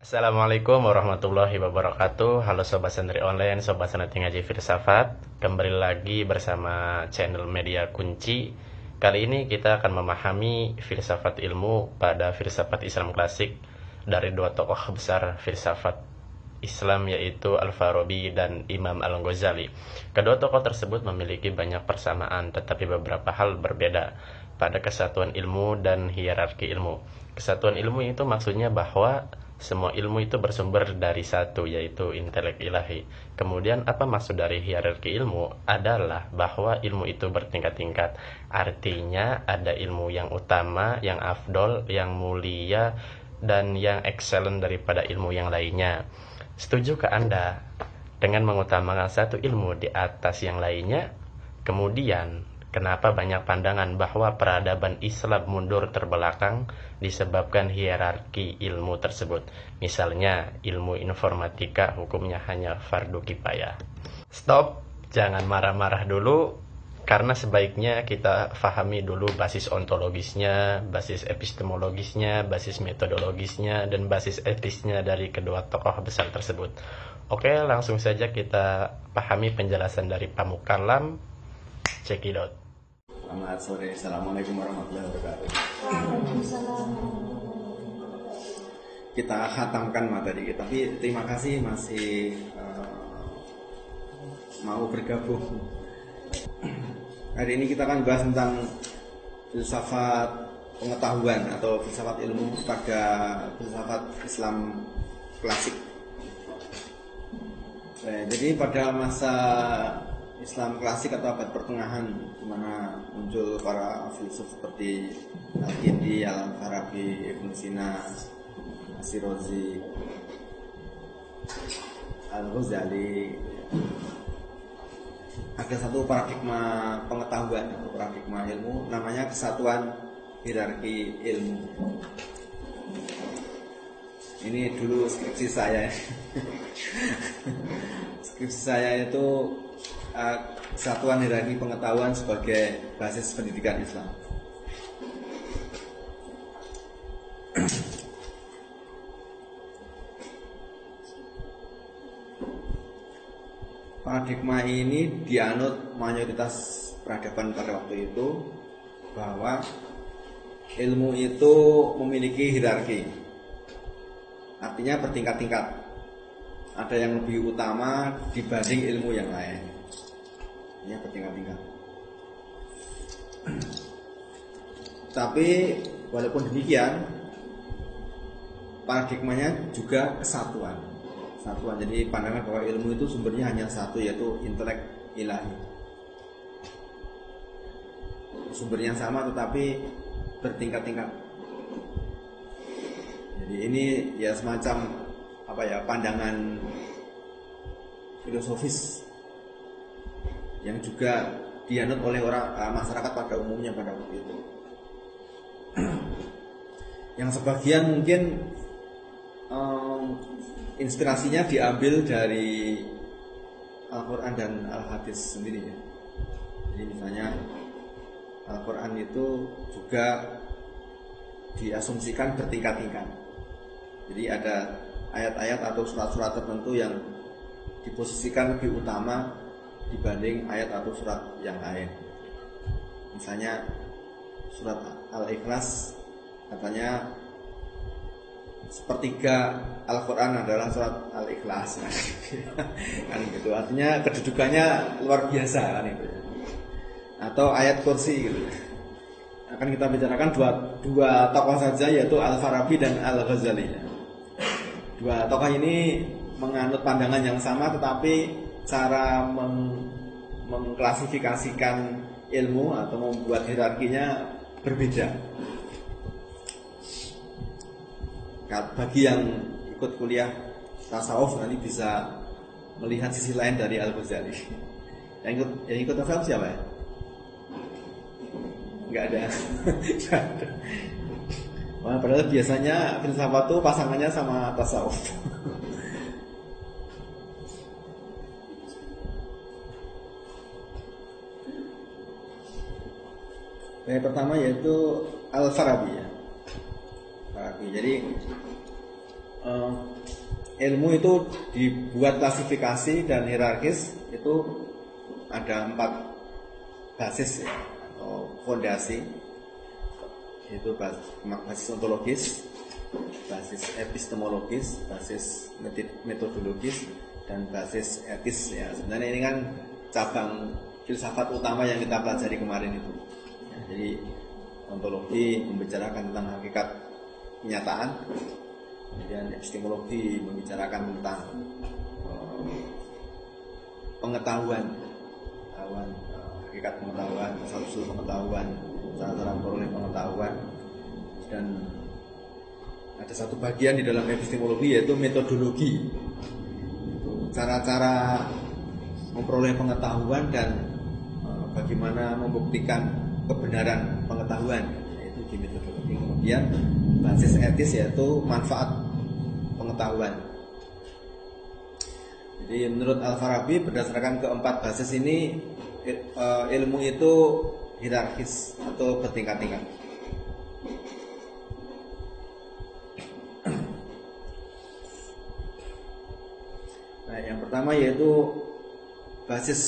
Assalamualaikum warahmatullahi wabarakatuh. Halo Sobat Santri Online, Sobat Sanati Ngaji Filsafat. Kembali lagi bersama channel Media Kunci. Kali ini kita akan memahami filsafat ilmu pada filsafat Islam klasik Dari dua tokoh besar filsafat Islam yaitu Al-Farabi dan Imam Al-Ghazali. Kedua tokoh tersebut memiliki banyak persamaan tetapi beberapa hal berbeda pada kesatuan ilmu dan hierarki ilmu. Kesatuan ilmu itu maksudnya bahwa semua ilmu itu bersumber dari satu yaitu intelek ilahi. Kemudian apa maksud dari hierarki ilmu adalah bahwa ilmu itu bertingkat-tingkat. Artinya ada ilmu yang utama, yang afdol, yang mulia dan yang excellent daripada ilmu yang lainnya. Setuju ke Anda dengan mengutamakan satu ilmu di atas yang lainnya? Kemudian Kenapa banyak pandangan bahwa peradaban Islam mundur terbelakang disebabkan hierarki ilmu tersebut. Misalnya, ilmu informatika hukumnya hanya fardu kifayah. Stop, jangan marah-marah dulu karena sebaiknya kita fahami dulu basis ontologisnya, basis epistemologisnya, basis metodologisnya, dan basis etisnya dari kedua tokoh besar tersebut. Oke, langsung saja kita pahami penjelasan dari Pamukalam. Cekidot. Selamat sore, Assalamualaikum warahmatullahi wabarakatuh. Kita khatamkan materi kita, tapi terima kasih masih uh, mau bergabung. Hari ini kita akan bahas tentang filsafat pengetahuan atau filsafat ilmu pada filsafat Islam klasik. Nah, jadi pada masa Islam klasik atau abad pertengahan di mana muncul para filsuf seperti Al-Kindi, Al-Farabi, Ibn Sina, Asirozi, Al-Ghazali. Ada satu paradigma pengetahuan paradigma ilmu namanya kesatuan hierarki ilmu. Ini dulu skripsi saya. Skripsi saya itu kesatuan hierarki pengetahuan sebagai basis pendidikan Islam. Paradigma ini dianut mayoritas peradaban pada waktu itu bahwa ilmu itu memiliki hierarki. Artinya bertingkat-tingkat. Ada yang lebih utama dibanding ilmu yang lain ya bertingkat-tingkat tapi walaupun demikian paradigmanya juga kesatuan. Kesatuan. Jadi pandangan bahwa ilmu itu sumbernya hanya satu yaitu intelek ilahi. Sumbernya sama tetapi bertingkat-tingkat. Jadi ini ya semacam apa ya pandangan filosofis yang juga dianut oleh orang uh, masyarakat pada umumnya pada waktu itu. yang sebagian mungkin um, inspirasinya diambil dari Al-Quran dan Al-Hadis sendiri ya. Jadi misalnya Al-Quran itu juga diasumsikan bertingkat-tingkat. Jadi ada ayat-ayat atau surat-surat tertentu yang diposisikan lebih utama dibanding ayat atau surat yang lain. Misalnya surat Al-Ikhlas katanya sepertiga Al-Quran adalah surat Al-Ikhlas. Kan gitu. Artinya kedudukannya luar biasa kan itu. Atau ayat kursi gitu. Akan kita bicarakan dua, dua tokoh saja yaitu Al-Farabi dan Al-Ghazali. Dua tokoh ini menganut pandangan yang sama tetapi cara meng, mengklasifikasikan ilmu atau membuat hierarkinya berbeda. Bagi yang ikut kuliah tasawuf nanti bisa melihat sisi lain dari Al Ghazali. Yang ikut yang ikut tasawuf siapa ya? Enggak ada. Wah, padahal biasanya filsafat itu pasangannya sama tasawuf. Yang pertama yaitu Al-Farabi ya. Farabi. Jadi uh, ilmu itu dibuat klasifikasi dan hierarkis itu ada empat basis ya, atau fondasi itu basis ontologis, basis epistemologis, basis metodologis, dan basis etis ya. Sebenarnya ini kan cabang filsafat utama yang kita pelajari kemarin itu. Jadi ontologi membicarakan tentang hakikat kenyataan, kemudian epistemologi membicarakan tentang uh, pengetahuan, pengetahuan uh, hakikat pengetahuan, asal pengetahuan, cara-cara memperoleh pengetahuan dan ada satu bagian di dalam epistemologi yaitu metodologi. Cara-cara memperoleh pengetahuan dan uh, bagaimana membuktikan kebenaran pengetahuan yaitu di metodologi kemudian basis etis yaitu manfaat pengetahuan. Jadi menurut Al-Farabi berdasarkan keempat basis ini uh, ilmu itu hierarkis atau bertingkat-tingkat. Nah, yang pertama yaitu basis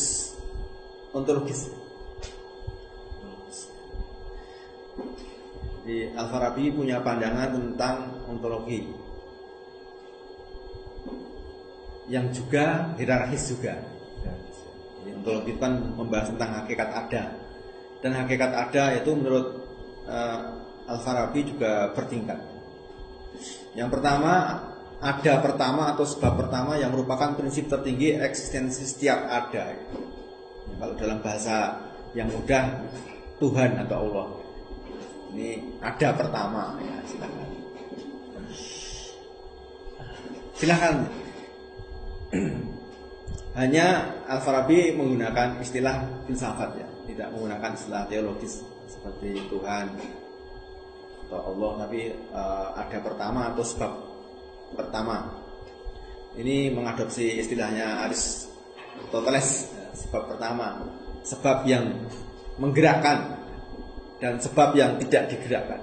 ontologis. Di Al-Farabi punya pandangan tentang ontologi yang juga hierarkis juga. Jadi, ontologi itu kan membahas tentang hakikat ada dan hakikat ada itu menurut uh, Al-Farabi juga bertingkat. Yang pertama ada pertama atau sebab pertama yang merupakan prinsip tertinggi eksistensi setiap ada. Ya, kalau dalam bahasa yang mudah Tuhan atau Allah. Ini ada pertama. Ya, silakan. Silakan. Hanya Al-Farabi menggunakan istilah filsafat ya, tidak menggunakan istilah teologis seperti Tuhan atau Allah, tapi uh, ada pertama atau sebab pertama. Ini mengadopsi istilahnya Aristoteles sebab pertama. Sebab yang menggerakkan dan sebab yang tidak digerakkan.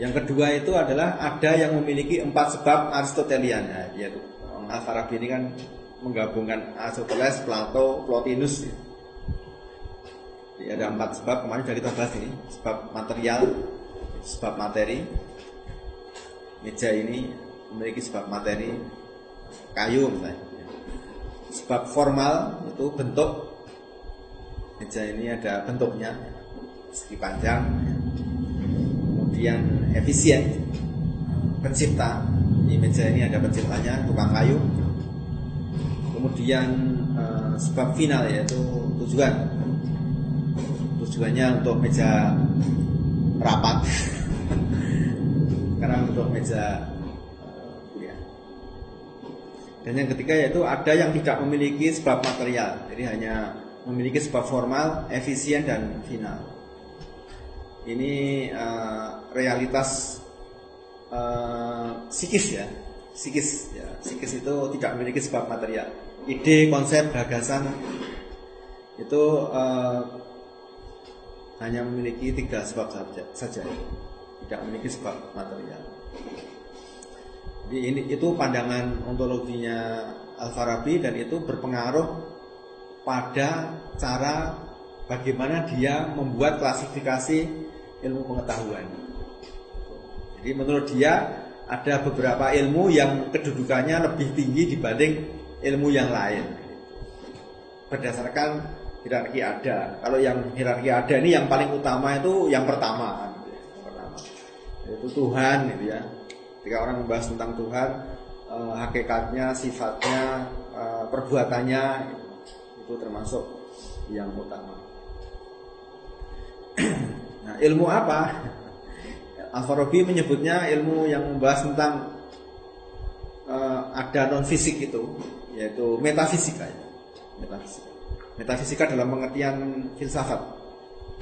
Yang kedua itu adalah ada yang memiliki empat sebab Aristotelian. Yaitu Al-Farabi ini kan menggabungkan Aristoteles, Plato, Plotinus. Jadi ada empat sebab. Kemarin sudah kita bahas ini. Sebab material sebab materi. Meja ini memiliki sebab materi. Kayu misalnya. Sebab formal itu bentuk meja ini ada bentuknya segi panjang. Kemudian efisien pencipta. Di meja ini ada penciptanya tukang kayu. Kemudian eh, sebab final yaitu tujuan. Tujuannya untuk meja rapat karena untuk meja kuliah. Dan yang ketiga yaitu ada yang tidak memiliki sebab material, jadi hanya memiliki sebab formal, efisien dan final. Ini uh, realitas uh, psikis ya, psikis ya, psikis itu tidak memiliki sebab material. Ide, konsep, gagasan itu uh, hanya memiliki tiga sebab saja. saja tidak memiliki sebab material. Jadi ini itu pandangan ontologinya Al-Farabi dan itu berpengaruh pada cara bagaimana dia membuat klasifikasi ilmu pengetahuan. Jadi menurut dia ada beberapa ilmu yang kedudukannya lebih tinggi dibanding ilmu yang lain. Berdasarkan hierarki ada. Kalau yang hierarki ada ini yang paling utama itu yang pertama yaitu Tuhan gitu ya. Ketika orang membahas tentang Tuhan, eh, hakikatnya, sifatnya, eh, perbuatannya itu termasuk yang utama. nah, ilmu apa? Al-Farabi menyebutnya ilmu yang membahas tentang eh, ada non fisik itu, yaitu metafisika. Metafisika. Metafisika dalam pengertian filsafat,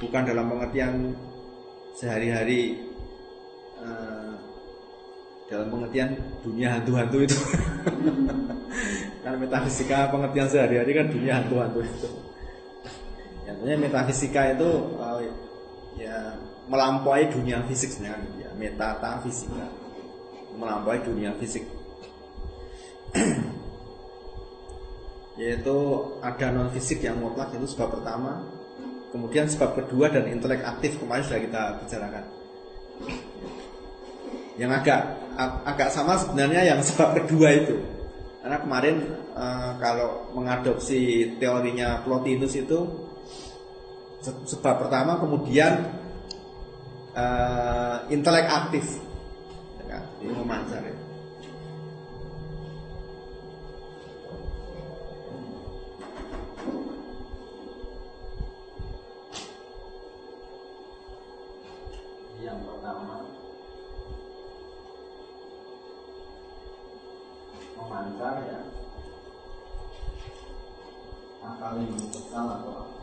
bukan dalam pengertian sehari-hari Eh, dalam pengertian dunia hantu-hantu itu karena metafisika pengertian sehari-hari kan dunia hantu-hantu itu Yang metafisika itu uh, ya melampaui dunia fisik sebenarnya ya melampaui dunia fisik. Yaitu ada non fisik yang mutlak itu sebab pertama, kemudian sebab kedua dan intelek aktif kemarin sudah kita bicarakan. Yang agak agak sama sebenarnya yang sebab kedua itu. Karena kemarin uh, kalau mengadopsi teorinya Plotinus itu sebab pertama kemudian uh, intelek aktif ya kan? ini memancar ya. yang pertama memancar ya. Akal yang besar atau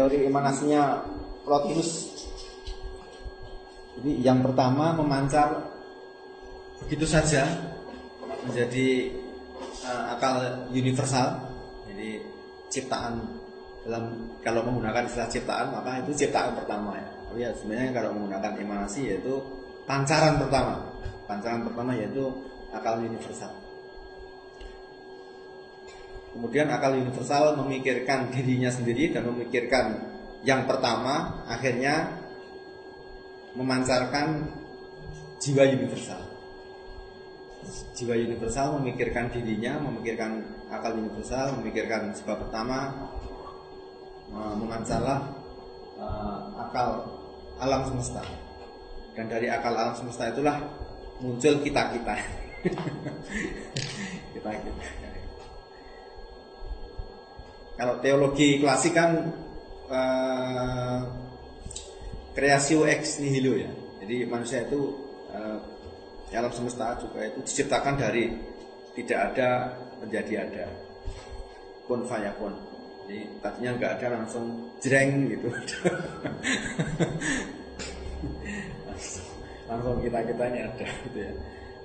teori emanasinya Plotinus. Jadi yang pertama memancar begitu saja menjadi uh, akal universal. Jadi ciptaan dalam kalau menggunakan istilah ciptaan maka itu ciptaan pertama ya. Tapi ya sebenarnya kalau menggunakan emanasi yaitu pancaran pertama. Pancaran pertama yaitu akal universal. Kemudian akal universal memikirkan dirinya sendiri dan memikirkan yang pertama akhirnya memancarkan jiwa universal. Jiwa universal memikirkan dirinya, memikirkan akal universal, memikirkan sebab pertama memancarlah uh, akal alam semesta. Dan dari akal alam semesta itulah muncul kita-kita. kita-kita. Kalau teologi klasik kan uh, kreasio ex nihilo ya. Jadi manusia itu uh, alam semesta juga itu diciptakan dari tidak ada menjadi ada. Kun fayakun. Jadi tadinya nggak ada langsung jreng gitu. langsung kita kitanya ada gitu ya.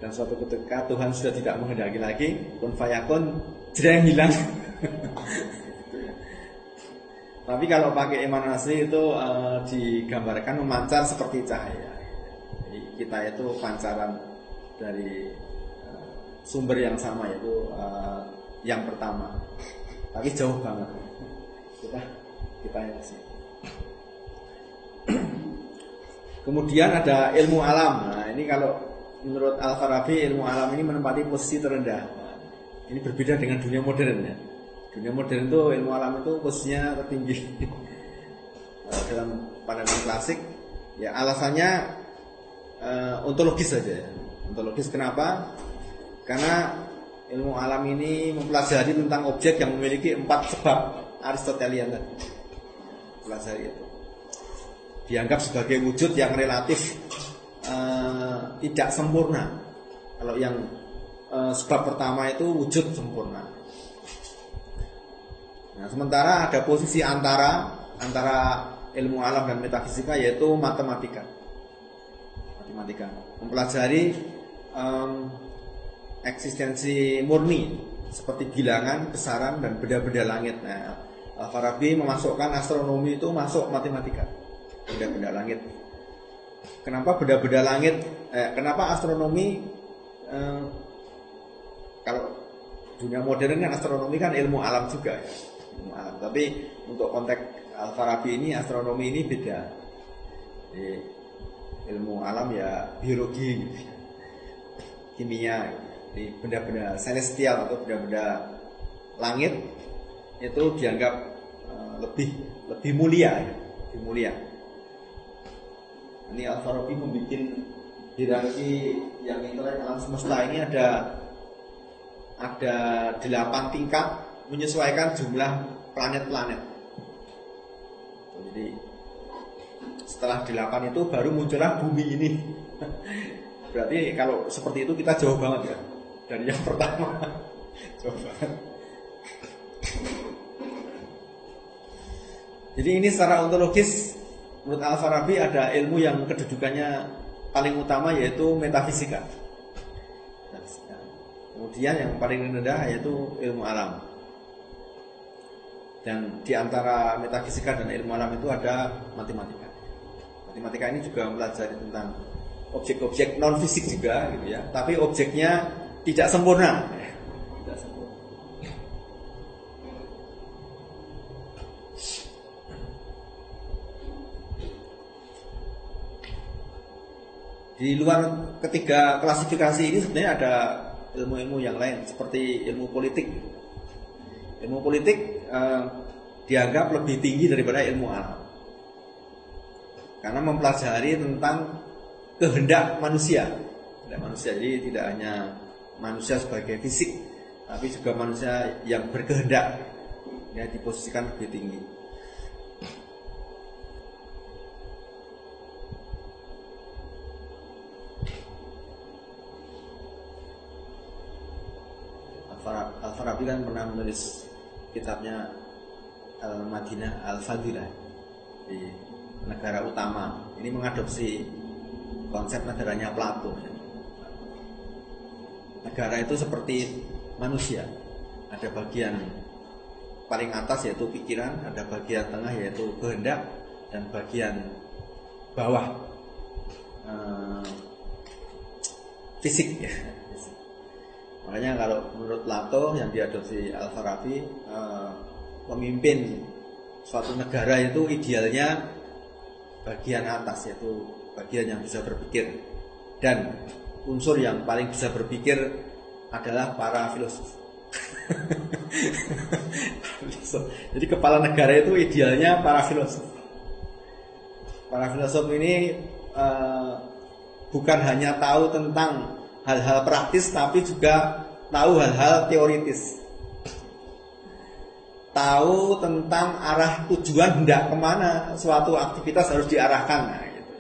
Dan suatu ketika Tuhan sudah tidak menghendaki lagi, kun fayakun jreng hilang. Tapi kalau pakai emanasi itu uh, digambarkan memancar seperti cahaya. Jadi kita itu pancaran dari uh, sumber yang sama yaitu uh, yang pertama. Tapi jauh banget. Kita kita yang sih. Kemudian ada ilmu alam. Nah, ini kalau menurut Al-Farabi ilmu alam ini menempati posisi terendah. Ini berbeda dengan dunia modern ya. Dunia modern itu ilmu alam itu posisinya tertinggi dalam pandangan klasik. Ya alasannya uh, ontologis saja. Ya. Ontologis kenapa? Karena ilmu alam ini mempelajari tentang objek yang memiliki empat sebab Aristotelian tadi. Pelajari itu. Dianggap sebagai wujud yang relatif uh, tidak sempurna. Kalau yang uh, sebab pertama itu wujud sempurna. Nah, sementara ada posisi antara antara ilmu alam dan metafisika yaitu matematika. Matematika mempelajari um, eksistensi murni seperti bilangan, besaran dan benda-benda langit. Nah, Al-Farabi memasukkan astronomi itu masuk matematika, benda-benda langit. Kenapa benda-benda langit? Eh, kenapa astronomi? Eh, kalau dunia modern kan astronomi kan ilmu alam juga ya ilmu alam. Tapi untuk konteks Al-Farabi ini astronomi ini beda. Jadi, ilmu alam ya biologi gitu. Kimia gitu. Benda-benda celestial atau benda-benda langit itu dianggap uh, lebih lebih mulia ya, lebih mulia. Ini Al-Farabi membuat hierarki yang intelek alam semesta ini ada ada delapan tingkat menyesuaikan jumlah planet-planet. Jadi setelah delapan itu baru muncullah bumi ini. Berarti kalau seperti itu kita jauh banget ya dari yang pertama. jauh. Jadi ini secara ontologis menurut Al-Farabi ada ilmu yang kedudukannya paling utama yaitu metafisika. Kemudian yang paling rendah yaitu ilmu alam. Dan di antara metafisika dan ilmu alam itu ada matematika. Matematika ini juga mempelajari tentang objek-objek non fisik juga gitu ya, tapi objeknya tidak sempurna. Tidak sempurna. Di luar ketiga klasifikasi ini sebenarnya ada ilmu-ilmu yang lain seperti ilmu politik. Ilmu politik eh, dianggap lebih tinggi daripada ilmu alam. Karena mempelajari tentang kehendak manusia. Kehendak manusia jadi tidak hanya manusia sebagai fisik, tapi juga manusia yang berkehendak ya diposisikan lebih tinggi. Al-Farabi kan pernah menulis kitabnya Al-Madinah Al-Fadilah di negara utama. Ini mengadopsi konsep negaranya Plato. Negara itu seperti manusia. Ada bagian paling atas yaitu pikiran, ada bagian tengah yaitu kehendak, dan bagian bawah eh, fisik ya. Makanya kalau menurut Plato yang diadopsi Al-Farabi eh, Pemimpin suatu negara itu idealnya bagian atas yaitu bagian yang bisa berpikir dan unsur yang paling bisa berpikir adalah para filosof. Jadi kepala negara itu idealnya para filosof. Para filosof ini uh, bukan hanya tahu tentang hal-hal praktis tapi juga tahu hal-hal teoritis. Tahu tentang arah tujuan hendak ke mana suatu aktivitas harus diarahkan. Nah, gitu.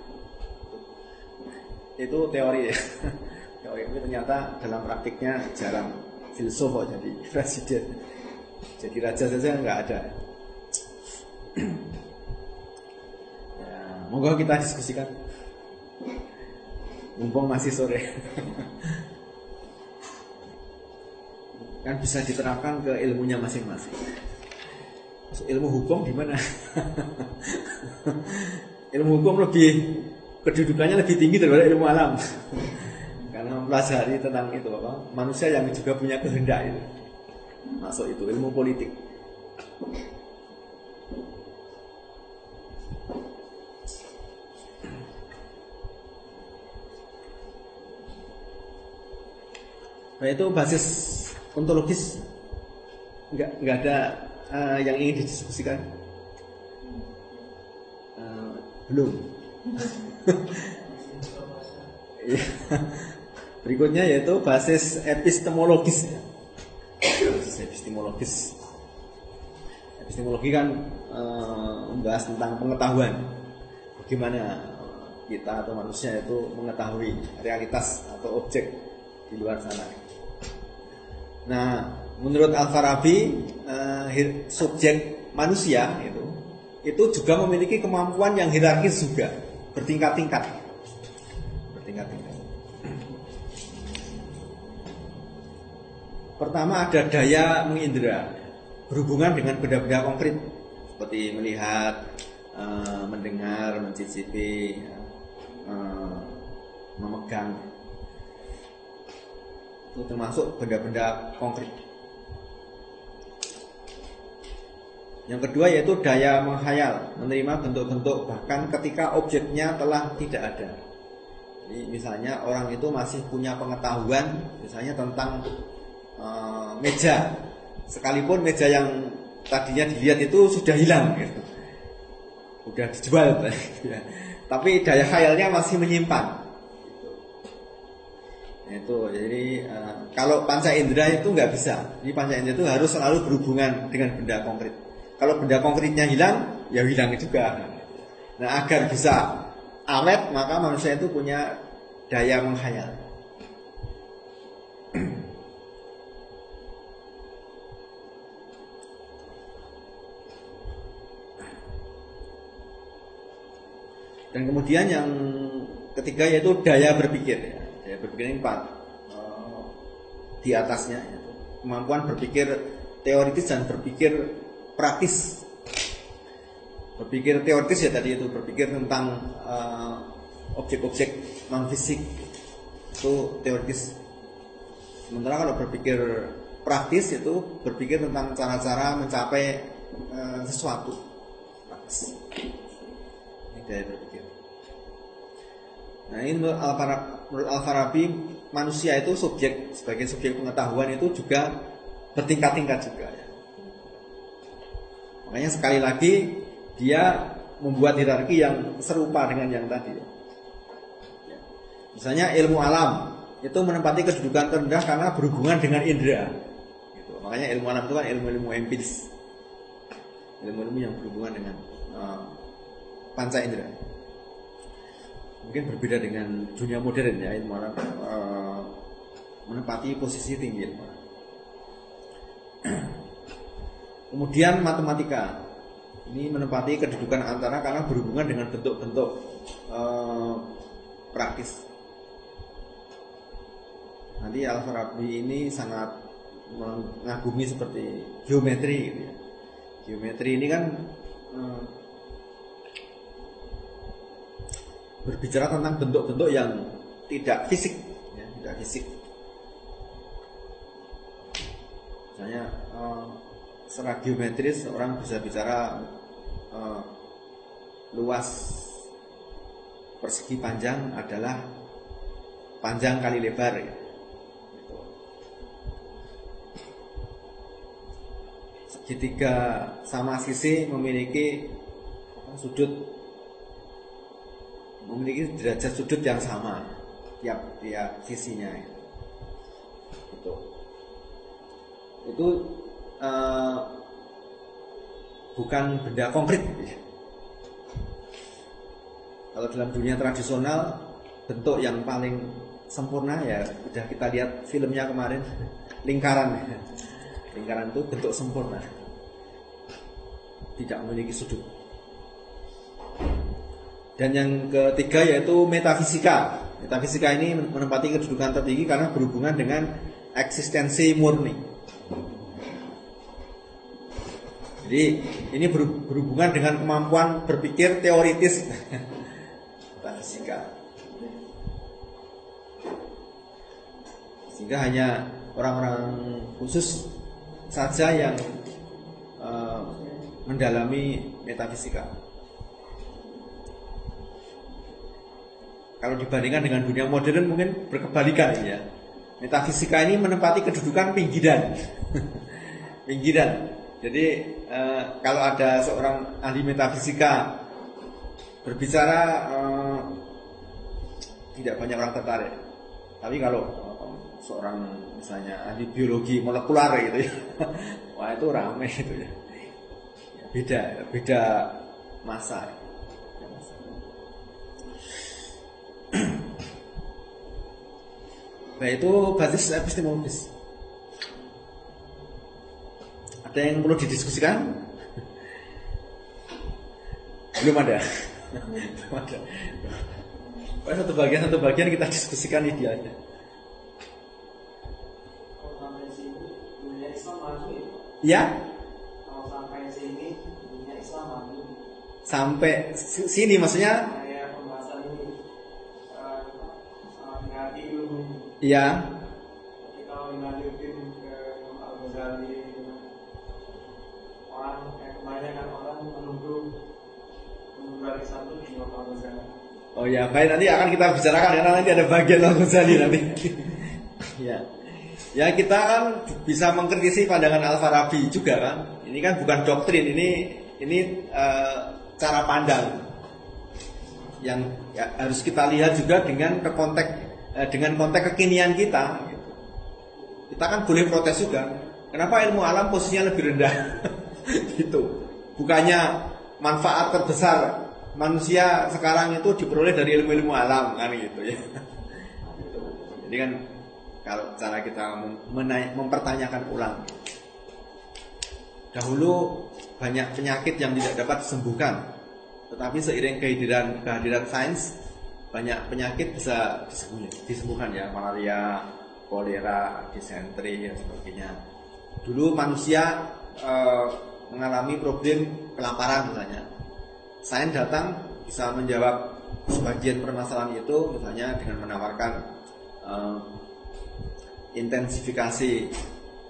itu teori. Ya teori ini ternyata dalam praktiknya jarang. Filsuf jadi presiden. Jadi raja saja nggak ada. Ya, monggo kita diskusikan. Mumpung masih sore kan bisa diterapkan ke ilmunya masing-masing ilmu hukum gimana? ilmu hukum lebih kedudukannya lebih tinggi daripada ilmu alam. Karena mempelajari tentang itu apa? Manusia yang juga punya kehendak itu. Masuk itu ilmu politik. Nah itu basis ontologis nggak nggak ada uh, yang ingin didiskusikan? Uh, belum. Berikutnya yaitu basis epistemologis. Basis epistemologis. Epistemologi kan uh, membahas tentang pengetahuan. Bagaimana kita atau manusia itu mengetahui realitas atau objek di luar sana. Nah, menurut Al-Farabi uh, subjek manusia itu itu juga memiliki kemampuan yang hierarkis juga bertingkat-tingkat. Bertingkat-tingkat. Pertama ada daya mengindra berhubungan dengan benda-benda konkret seperti melihat uh, mendengar mencicipi uh, memegang. itu termasuk benda-benda konkret Yang kedua yaitu daya menghayal, menerima bentuk-bentuk bahkan ketika objeknya telah tidak ada. Jadi misalnya orang itu masih punya pengetahuan misalnya tentang uh, meja, sekalipun meja yang tadinya dilihat itu sudah hilang, gitu. sudah dijual, ya. tapi daya khayalnya masih menyimpan. Itu jadi uh, kalau panca indera itu nggak bisa. Jadi panca indera itu harus selalu berhubungan dengan benda konkret. Kalau benda konkretnya hilang, ya hilang juga. Nah agar bisa awet maka manusia itu punya daya menghayal. Dan kemudian yang ketiga yaitu daya berpikir. Ya. Berpikir empat eh, di atasnya kemampuan berpikir teoritis dan berpikir praktis. Berpikir teoritis ya tadi itu berpikir tentang uh, objek-objek non fisik itu teoritis. Sementara kalau berpikir praktis itu berpikir tentang cara-cara mencapai uh, sesuatu. Praktis. Ini daya berpikir. Nah ini Al-Farabi manusia itu subjek sebagai subjek pengetahuan itu juga bertingkat-tingkat juga ya. Makanya sekali lagi dia membuat hierarki yang serupa dengan yang tadi. Ya. Misalnya ilmu alam itu menempati kedudukan terendah karena berhubungan dengan indera. Gitu. Makanya ilmu alam itu kan ilmu-ilmu empiris, ilmu-ilmu yang berhubungan dengan uh, panca indera mungkin berbeda dengan dunia modern ya ilmu uh, menempati posisi tinggi. Kemudian matematika ini menempati kedudukan antara karena berhubungan dengan bentuk-bentuk uh, praktis. Nanti Al-Farabi ini sangat mengagumi seperti geometri gitu ya. Geometri ini kan uh, berbicara tentang bentuk-bentuk yang tidak fisik, ya, tidak fisik. Misalnya uh, secara geometris orang bisa bicara uh, luas persegi panjang adalah panjang kali lebar. Ya. Segitiga sama sisi memiliki sudut memiliki derajat sudut yang sama tiap tiap sisinya. Itu itu uh, bukan benda konkret. Kalau dalam dunia tradisional bentuk yang paling sempurna ya sudah kita lihat filmnya kemarin lingkaran. Lingkaran itu bentuk sempurna. Tidak memiliki sudut dan yang ketiga yaitu metafisika. Metafisika ini menempati kedudukan tertinggi karena berhubungan dengan eksistensi murni. Jadi ini berhubungan dengan kemampuan berpikir teoritis. Metafisika. Sehingga hanya orang-orang khusus saja yang uh, mendalami metafisika. Kalau dibandingkan dengan dunia modern mungkin berkebalikan ya. Metafisika ini menempati kedudukan pinggiran. pinggiran. Jadi eh, kalau ada seorang ahli metafisika berbicara eh, tidak banyak orang tertarik. Tapi kalau eh, seorang misalnya ahli biologi molekular gitu ya, wah itu ramai itu ya. Beda, beda masa. Nah itu basis epistemologis. Ada yang perlu didiskusikan? Belum ada. Belum ada. Pokoknya satu bagian satu bagian kita diskusikan idealnya. Ya? sampai sini Islam Sampai sini maksudnya Iya. Kalau dilanjutin ke Al Ghazali orang eh, kebanyakan orang menuduh menurut satu di Al Ghazali. Oh ya, baik nanti akan kita bicarakan karena nanti ada bagian Al Ghazali nanti. ya. Ya kita kan bisa mengkritisi pandangan Al Farabi juga kan. Ini kan bukan doktrin, ini ini uh, cara pandang yang ya, harus kita lihat juga dengan konteks dengan konteks kekinian kita, kita kan boleh protes juga. Kenapa ilmu alam posisinya lebih rendah? gitu. Bukannya manfaat terbesar manusia sekarang itu diperoleh dari ilmu-ilmu alam kan gitu ya. Gitu. Jadi kan kalau cara kita mempertanyakan ulang. Dahulu banyak penyakit yang tidak dapat disembuhkan, tetapi seiring kehadiran kehadiran sains banyak penyakit bisa disembuhkan, ya malaria, kolera, disentri dan sebagainya. Dulu manusia e, mengalami problem kelaparan misalnya. Sains datang bisa menjawab sebagian permasalahan itu misalnya dengan menawarkan e, intensifikasi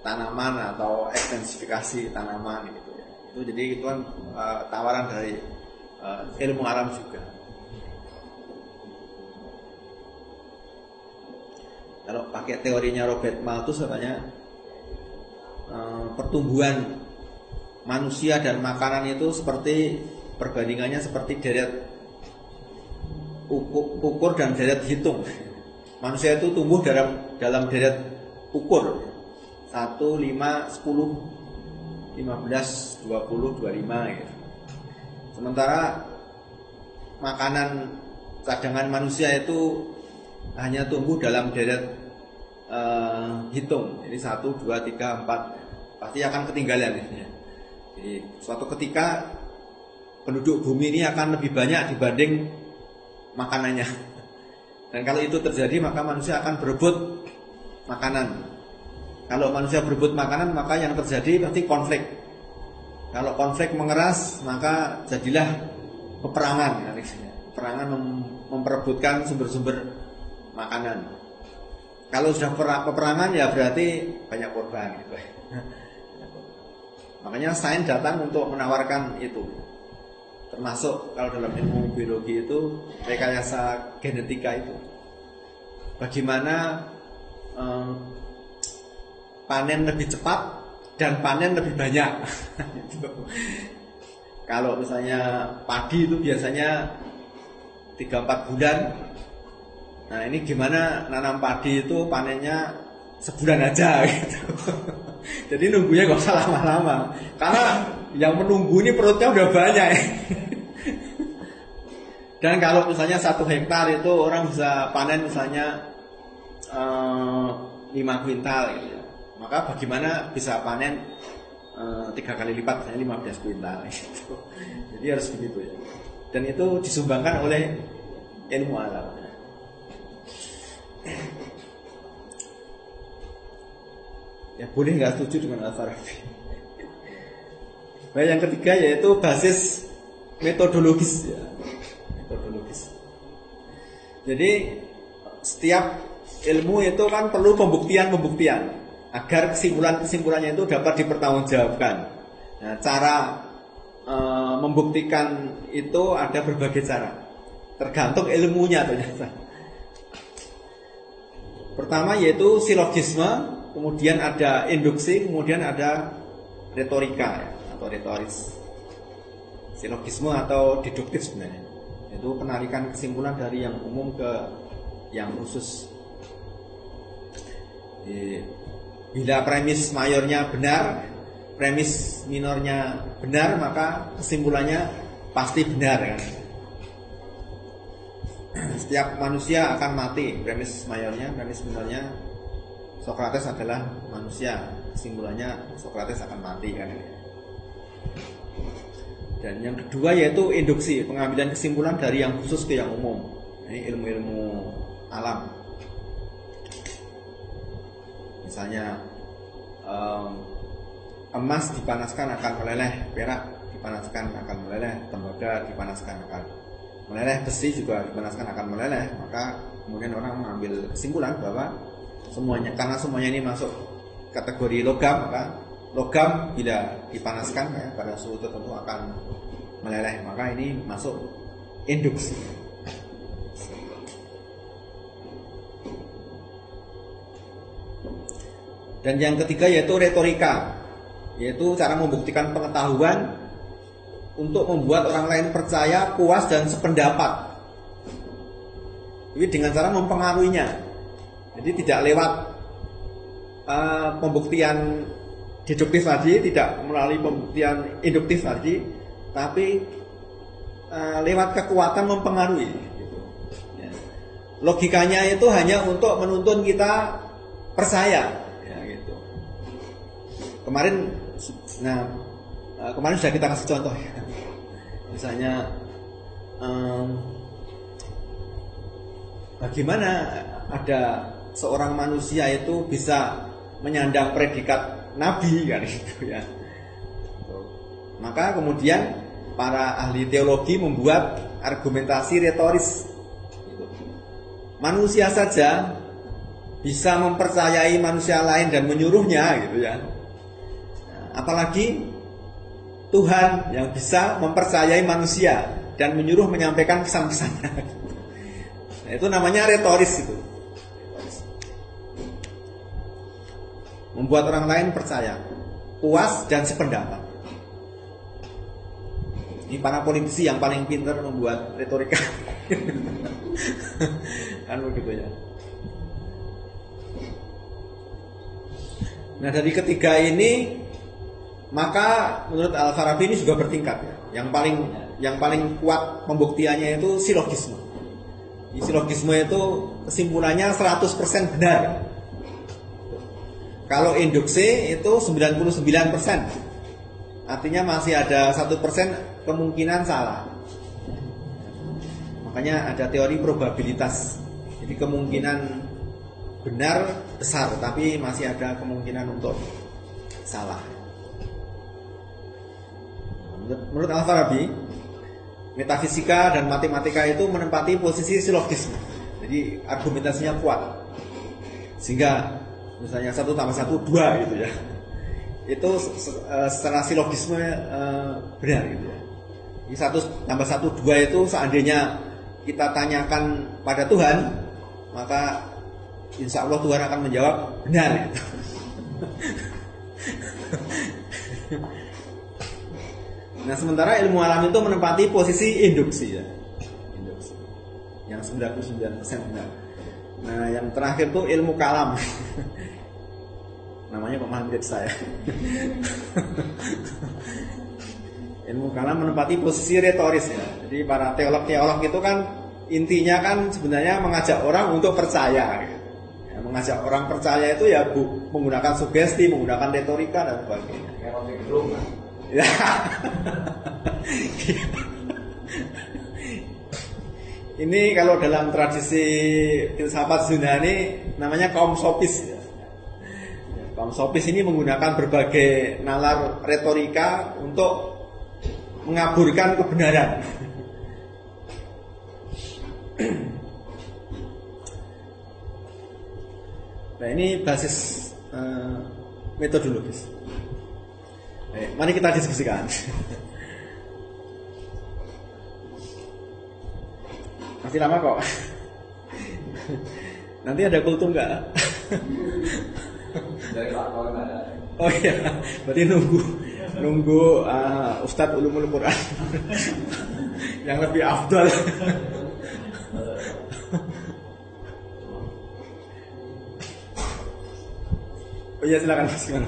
tanaman atau ekstensifikasi tanaman gitu ya. Itu jadi itu kan uh, tawaran dari ilmu alam juga. Kalau pakai teorinya Robert Malthus katanya uh, pertumbuhan manusia dan makanan itu seperti perbandingannya seperti deret ukur, ukur dan deret hitung. Manusia itu tumbuh dalam dalam deret ukur 1, 5, 10, 15, 20, 25 gitu. Sementara makanan cadangan manusia itu hanya tumbuh dalam deret uh, hitung. Jadi 1, 2, 3, 4 pasti akan ketinggalan ya. Jadi suatu ketika penduduk bumi ini akan lebih banyak dibanding makanannya. Dan kalau itu terjadi maka manusia akan berebut makanan. Kalau manusia berebut makanan maka yang terjadi pasti konflik. Kalau konflik mengeras maka jadilah peperangan. Ya, peperangan mem memperebutkan sumber-sumber makanan. Kalau sudah peperangan ya berarti banyak korban. Gitu. Makanya sains datang untuk menawarkan itu. Termasuk kalau dalam ilmu biologi itu rekayasa genetika itu. Bagaimana eh, panen lebih cepat dan panen lebih banyak. Kalau misalnya padi itu biasanya 3-4 bulan. Nah ini gimana nanam padi itu panennya sebulan aja gitu. Jadi nunggunya gak usah lama-lama. Karena yang menunggu ini perutnya udah banyak. Dan kalau misalnya satu hektar itu orang bisa panen misalnya uh, eh, 5 kuintal gitu ya maka bagaimana bisa panen e, tiga kali lipat misalnya 15 kuintal gitu. jadi harus begitu ya dan itu disumbangkan oleh ilmu alam ya boleh nggak setuju dengan Al-Farabi Baik, yang ketiga yaitu basis metodologis ya metodologis jadi setiap ilmu itu kan perlu pembuktian-pembuktian agar kesimpulan-kesimpulannya itu dapat dipertanggungjawabkan. Nah, cara e, membuktikan itu ada berbagai cara, tergantung ilmunya ternyata. Pertama yaitu silogisme, kemudian ada induksi, kemudian ada retorika ya, atau retoris. Silogisme atau deduktif sebenarnya, itu penarikan kesimpulan dari yang umum ke yang khusus. Bila premis mayornya benar, premis minornya benar, maka kesimpulannya pasti benar kan. Setiap manusia akan mati, premis mayornya, premis minornya Sokrates adalah manusia, kesimpulannya Sokrates akan mati kan. Dan yang kedua yaitu induksi, pengambilan kesimpulan dari yang khusus ke yang umum. Ini ilmu-ilmu alam misalnya um, emas dipanaskan akan meleleh, perak dipanaskan akan meleleh, tembaga dipanaskan akan meleleh, besi juga dipanaskan akan meleleh, maka kemudian orang mengambil kesimpulan bahwa semuanya karena semuanya ini masuk kategori logam maka logam bila dipanaskan ya, pada suhu tertentu akan meleleh maka ini masuk induksi Dan yang ketiga yaitu retorika, yaitu cara membuktikan pengetahuan untuk membuat orang lain percaya, puas dan sependapat. Ini dengan cara mempengaruhinya. Jadi tidak lewat uh, pembuktian deduktif tadi, tidak melalui pembuktian induktif tadi, tapi uh, lewat kekuatan mempengaruhi. Gitu. Ya. Logikanya itu hanya untuk menuntun kita percaya, ya, gitu. Kemarin, nah uh, kemarin sudah kita kasih contoh ya. Misalnya um, bagaimana ada seorang manusia itu bisa menyandang predikat nabi kan gitu ya. Maka kemudian para ahli teologi membuat argumentasi retoris. Manusia saja bisa mempercayai manusia lain dan menyuruhnya gitu ya. Apalagi Tuhan yang bisa mempercayai manusia dan menyuruh menyampaikan pesan-pesannya. Nah, itu namanya retoris itu. Membuat orang lain percaya, puas dan sependapat. Ini para politisi yang paling pintar membuat retorika. kan begitu ya. Nah dari ketiga ini maka menurut Al Farabi ini juga bertingkat ya. Yang paling yang paling kuat pembuktiannya itu silogisme. Silogisme itu kesimpulannya 100% benar. Kalau induksi itu 99%. Artinya masih ada satu persen kemungkinan salah. Makanya ada teori probabilitas. Jadi kemungkinan benar besar, tapi masih ada kemungkinan untuk salah. Menurut Al-Farabi, metafisika dan matematika itu menempati posisi silogisme. Jadi argumentasinya kuat. Sehingga misalnya satu tambah satu dua gitu ya. Itu uh, secara silogisme uh, benar gitu ya. Ini satu tambah satu dua itu seandainya kita tanyakan pada Tuhan maka insya Allah Tuhan akan menjawab benar. Gitu. nah sementara ilmu alam itu menempati posisi induksi ya. Induksi. Yang 99% benar. Nah, yang terakhir tuh ilmu kalam. Namanya pemahaman saya. ilmu kalam menempati posisi retoris ya. Jadi para teolog-teolog itu kan intinya kan sebenarnya mengajak orang untuk percaya. Gitu. Ya, mengajak orang percaya itu ya bu, menggunakan sugesti, menggunakan retorika dan sebagainya. Ya. Ini kalau dalam tradisi filsafat Yunani namanya kaum sopis. Kaum sopis ini menggunakan berbagai nalar retorika untuk mengaburkan kebenaran. Nah ini basis uh, metodologis. Baik, mari kita diskusikan. Masih lama kok. Nanti ada kultum nggak? Oh iya, berarti nunggu nunggu uh, Ustadz Ulumul Quran yang lebih afdal. oh iya silakan Mas gimana?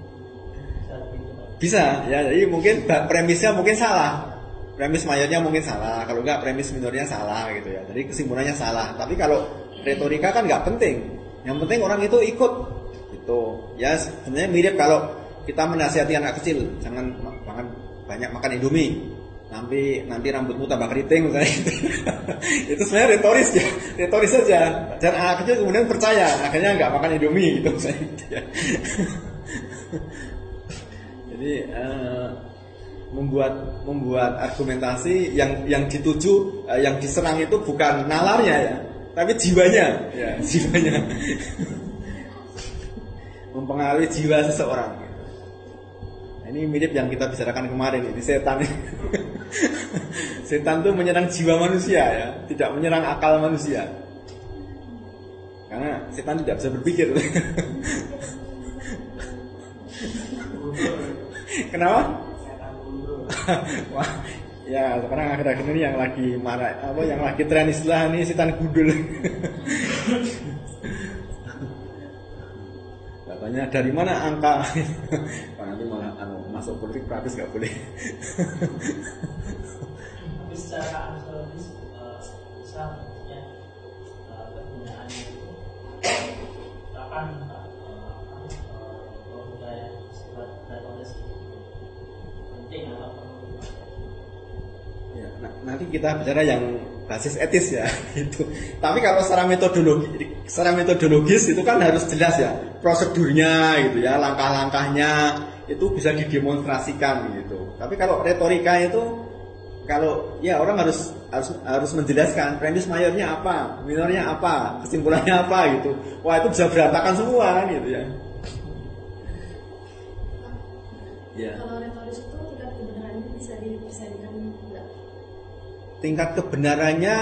Bisa, ya. Jadi mungkin premisnya mungkin salah. Premis mayornya mungkin salah. Kalau enggak premis minornya salah gitu ya. Jadi kesimpulannya salah. Tapi kalau retorika kan nggak penting. Yang penting orang itu ikut. Itu ya sebenarnya mirip kalau kita menasihati anak kecil jangan jangan banyak makan indomie. nanti nanti rambutmu tambah keriting misalnya gitu. itu sebenarnya retoris ya retoris saja dan anak kecil kemudian percaya akhirnya nggak makan indomie gitu misalnya ya. jadi uh, membuat membuat argumentasi yang yang dituju uh, yang diserang itu bukan nalarnya ya tapi jiwanya. Ya jiwanya. Mempengaruhi jiwa seseorang. Nah, ini mirip yang kita bicarakan kemarin ini setan. Setan itu menyerang jiwa manusia ya tidak menyerang akal manusia. Karena setan tidak bisa berpikir kenapa? Wah, ya sekarang akhir-akhir ini yang lagi marah apa yang lagi tren istilah ini setan gudul katanya dari mana angka. Pak nanti malah anu, masuk politik praktis nggak boleh. Tapi secara antropologis bisa ya kegunaannya itu kapan Ya, nanti kita bicara yang basis etis ya itu. Tapi kalau secara metodologi, secara metodologis itu kan harus jelas ya prosedurnya gitu ya, langkah-langkahnya itu bisa didemonstrasikan gitu. Tapi kalau retorika itu kalau ya orang harus harus harus menjelaskan premis mayornya apa, minornya apa, kesimpulannya apa gitu. Wah itu bisa berantakan semua kan gitu ya. Ya. Kalau retoris itu tingkat kebenarannya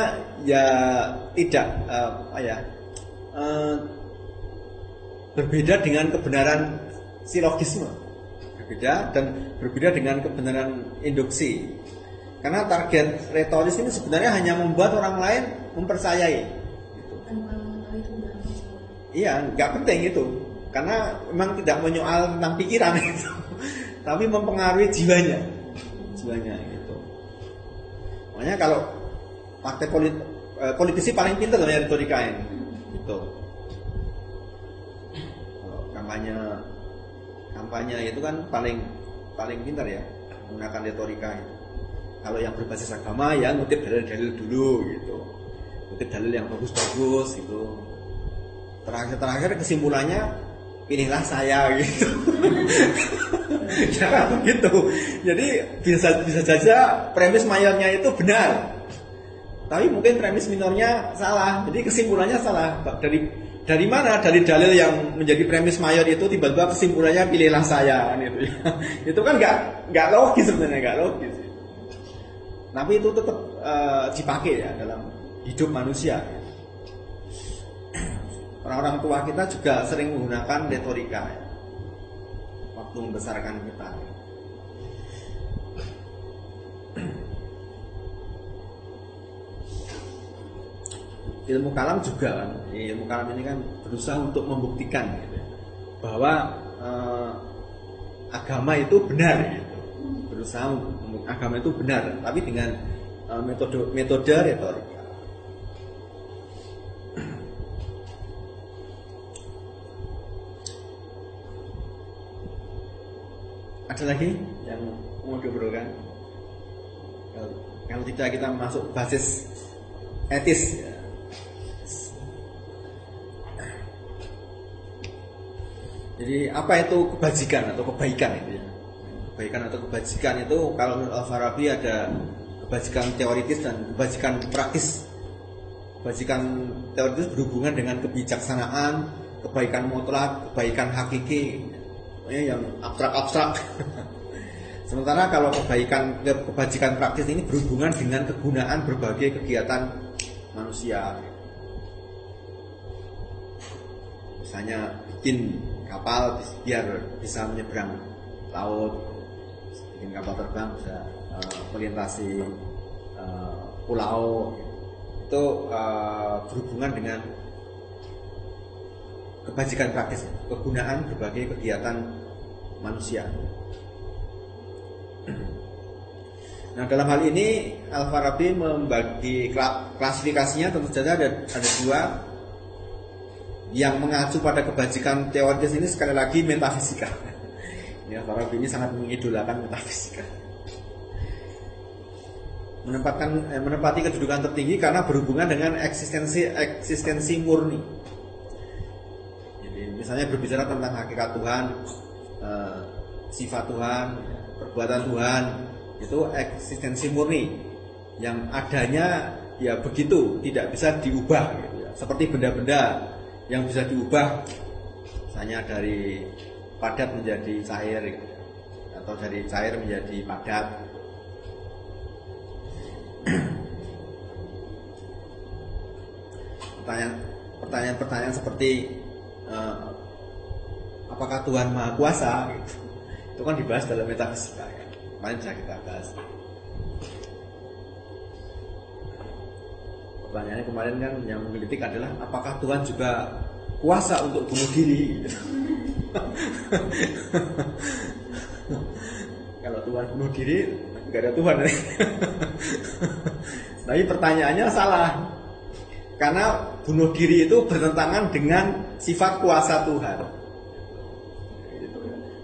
ya tidak eh, apa ya eh, berbeda dengan kebenaran silogisme. Berbeda dan berbeda dengan kebenaran induksi. Karena target retoris ini sebenarnya hanya membuat orang lain mempercayai. Tanpa mengetahui itu benar atau salah. iya nggak penting itu. Karena memang tidak menyoal tentang pikiran itu tapi mempengaruhi jiwanya jiwanya gitu. Makanya kalau partai polit, eh, politisi paling pintar dalam retorika ini gitu. Kampanye kampanye itu kan paling paling pintar ya menggunakan retorika itu. Kalau yang berbasis agama ya ngutip dalil-dalil dulu gitu. Ngutip dalil yang bagus-bagus gitu. Terakhir-terakhir kesimpulannya pilihlah saya gitu. Ya gitu. Jadi bisa bisa saja premis mayornya itu benar. Tapi mungkin premis minornya salah. Jadi kesimpulannya salah. Dari dari mana? Dari dalil yang menjadi premis mayor itu tiba-tiba kesimpulannya pilihlah saya kan gitu. Itu kan nggak nggak logis sebenarnya nggak logis. Tapi itu tetap eh, dipakai ya dalam hidup manusia orang-orang tua kita juga sering menggunakan retorika waktu membesarkan kita. Ilmu kalam juga kan, ilmu kalam ini kan berusaha untuk membuktikan gitu, ya, bahwa eh, agama itu benar, gitu. berusaha agama itu benar, tapi dengan eh, metode metode retorika. Ada lagi yang mau diobrolkan? Kalau, tidak kita masuk basis etis. Jadi apa itu kebajikan atau kebaikan itu ya? Kebaikan atau kebajikan itu kalau menurut Al-Farabi ada kebajikan teoritis dan kebajikan praktis. Kebajikan teoritis berhubungan dengan kebijaksanaan, kebaikan mutlak, kebaikan hakiki, Pokoknya yang abstrak-abstrak. Sementara kalau kebaikan ke- kebajikan praktis ini berhubungan dengan kegunaan berbagai kegiatan manusia. Misalnya bikin kapal biar bisa menyeberang laut, bikin kapal terbang bisa eh, melintasi eh, pulau. Itu eh, berhubungan dengan kebajikan praktis, kegunaan berbagai kegiatan manusia. Nah dalam hal ini Al-Farabi membagi kla- klasifikasinya tentu saja ada, ada dua yang mengacu pada kebajikan teoritis ini sekali lagi metafisika. Ini Al-Farabi ini sangat mengidolakan metafisika. menempatkan eh, menempati kedudukan tertinggi karena berhubungan dengan eksistensi eksistensi murni. Jadi misalnya berbicara tentang hakikat Tuhan, eh, sifat Tuhan, perbuatan Tuhan, itu eksistensi murni yang adanya ya begitu, tidak bisa diubah gitu ya. Seperti benda-benda yang bisa diubah misalnya dari padat menjadi cair atau dari cair menjadi padat pertanyaan pertanyaan-pertanyaan seperti eh, apakah Tuhan Maha Kuasa itu kan dibahas dalam metafisika ya. Kemarin sudah kita bahas. Pertanyaannya kemarin kan yang menggelitik adalah apakah Tuhan juga kuasa untuk bunuh diri? Kalau Tuhan bunuh diri, nggak ada Tuhan. Tapi pertanyaannya salah. Karena bunuh diri itu bertentangan dengan sifat kuasa Tuhan.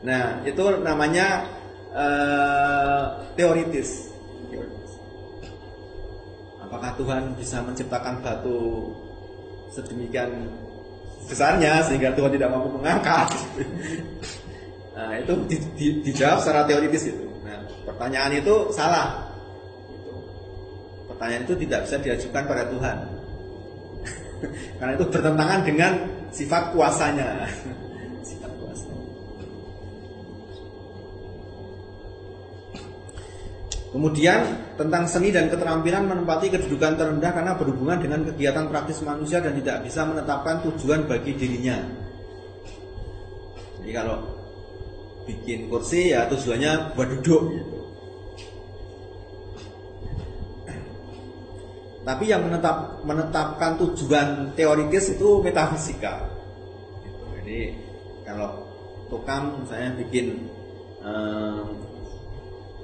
Nah, itu namanya eh, teoritis. Apakah Tuhan bisa menciptakan batu sedemikian besarnya sehingga Tuhan tidak mampu mengangkat? Nah, itu di, di, dijawab secara teoritis itu. Nah, pertanyaan itu salah. Pertanyaan itu tidak bisa diajukan pada Tuhan. Karena itu bertentangan dengan sifat kuasanya. Kemudian tentang seni dan keterampilan menempati kedudukan terendah karena berhubungan dengan kegiatan praktis manusia dan tidak bisa menetapkan tujuan bagi dirinya. Jadi kalau bikin kursi ya tujuannya buat duduk gitu. Tapi yang menetap, menetapkan tujuan teoritis itu metafisika. Gitu. Jadi kalau tukang misalnya bikin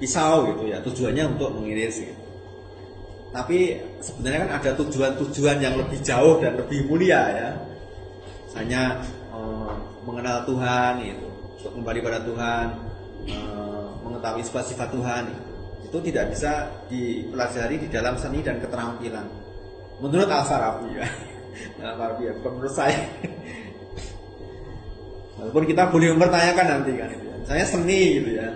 pisau gitu ya tujuannya untuk mengiris gitu. Tapi sebenarnya kan ada tujuan-tujuan yang lebih jauh dan lebih mulia ya. Misalnya eh, mengenal Tuhan gitu, untuk kembali pada Tuhan, eh, mengetahui sifat-sifat Tuhan gitu. Itu tidak bisa dipelajari di dalam seni dan keterampilan. Menurut Al-Farabi ya. Al-Farabi ya, bukan menurut saya. Walaupun kita boleh mempertanyakan nanti kan itu ya. Misalnya seni gitu ya.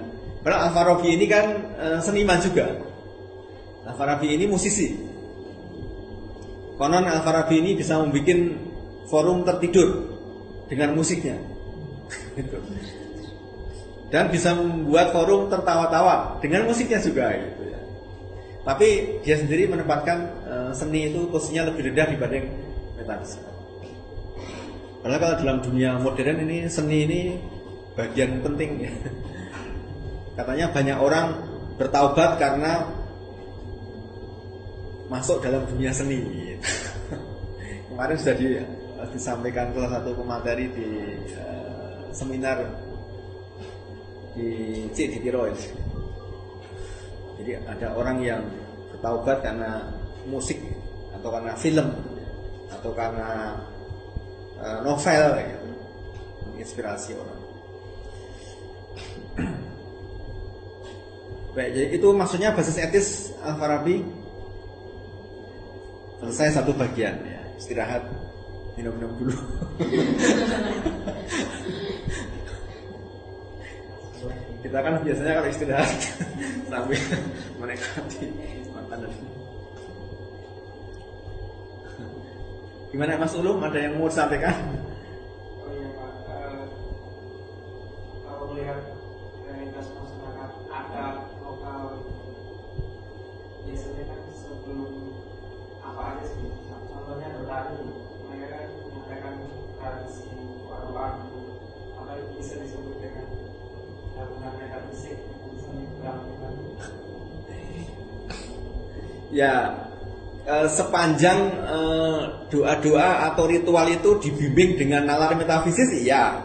Karena Al-Farabi ini kan e, seniman juga. Al-Farabi ini musisi. Konon Al-Farabi ini bisa membuat forum tertidur dengan musiknya. Dan bisa membuat forum tertawa-tawa dengan musiknya juga gitu ya. Tapi dia sendiri menempatkan e, seni itu posisinya lebih rendah dibanding metafisika. Karena kalau dalam dunia modern ini seni ini bagian penting ya. Katanya banyak orang bertaubat karena masuk dalam dunia seni. Kemarin sudah di, disampaikan salah satu pemateri di uh, seminar di Cik di Tiroid. Jadi ada orang yang bertaubat karena musik atau karena film atau karena uh, novel gitu. menginspirasi orang. Baik, jadi itu maksudnya basis etis Al-Farabi selesai satu bagian ya. Istirahat minum-minum dulu. Kita kan biasanya kalau istirahat sambil menikmati makanan. Gimana Mas Ulum? Ada yang mau sampaikan? Oh iya Pak, Eh, kalau melihat realitas masyarakat adat apa aja sih, contohnya bertani, mereka kan mengadakan tradisi waru-waru, apa bisa disebut dengan gabungan metafisik. Ya eh, sepanjang eh, doa-doa atau ritual itu dibimbing dengan nalar metafisis iya.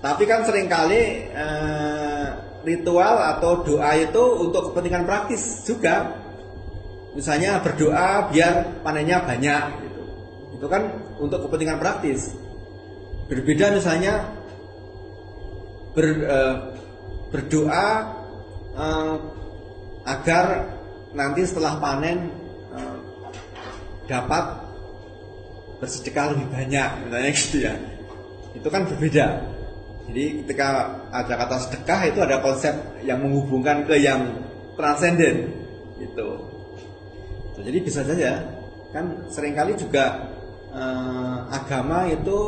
Tapi kan sering kali eh, ritual atau doa itu untuk kepentingan praktis juga. Misalnya berdoa biar panennya banyak gitu. Itu kan untuk kepentingan praktis. Berbeda misalnya ber, eh, berdoa eh, agar nanti setelah panen eh, dapat bersedekah lebih banyak misalnya gitu ya itu kan berbeda jadi ketika ada kata sedekah itu ada konsep yang menghubungkan ke yang transenden gitu jadi bisa saja kan sering kali juga eh, agama itu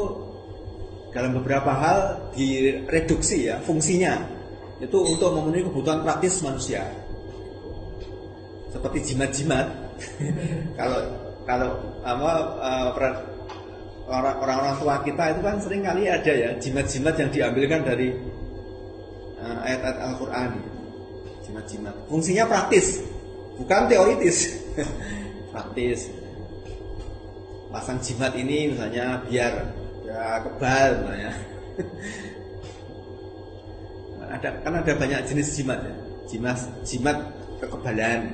dalam beberapa hal direduksi ya fungsinya. Itu untuk memenuhi kebutuhan praktis manusia. Seperti jimat-jimat. Kalau kalau apa eh, orang-orang tua kita itu kan sering kali ada ya jimat-jimat yang diambilkan dari eh, ayat-ayat Al-Qur'an. Gitu. jimat-jimat. Fungsinya praktis bukan teoritis praktis. Pasang jimat ini misalnya biar ya kebal misalnya. Ada kan ada banyak jenis jimat ya. Jimat jimat kekebalan.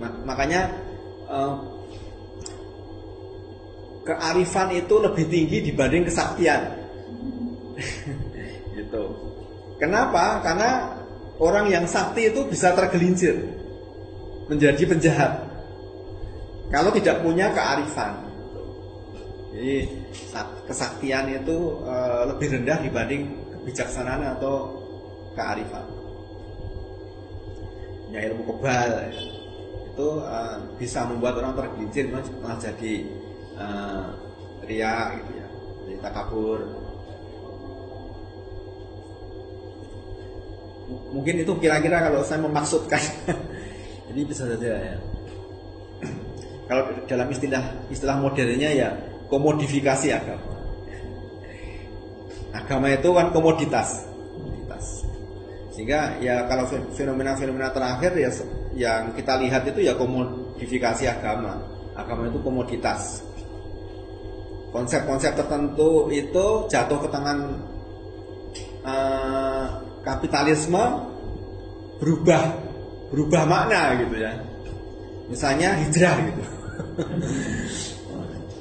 Ma- makanya eh, kearifan itu lebih tinggi dibanding kesaktian. Gitu. Kenapa? Karena orang yang sakti itu bisa tergelincir menjadi penjahat kalau tidak punya kearifan jadi sak- kesaktian itu eh, lebih rendah dibanding kebijaksanaan atau kearifan. Ya ilmu kebal ya. itu eh, bisa membuat orang tergelincir malah jadi eh, ria gitu ya, jadi takabur. Mungkin itu kira-kira kalau saya memaksudkan, jadi bisa saja ya kalau dalam istilah istilah modernnya ya komodifikasi agama. Agama itu kan komoditas, komoditas. Sehingga ya kalau fe- fenomena-fenomena terakhir ya yang kita lihat itu ya komodifikasi agama. Agama itu komoditas. Konsep-konsep tertentu itu jatuh ke tangan eh, kapitalisme berubah berubah makna gitu ya. Misalnya hijrah gitu.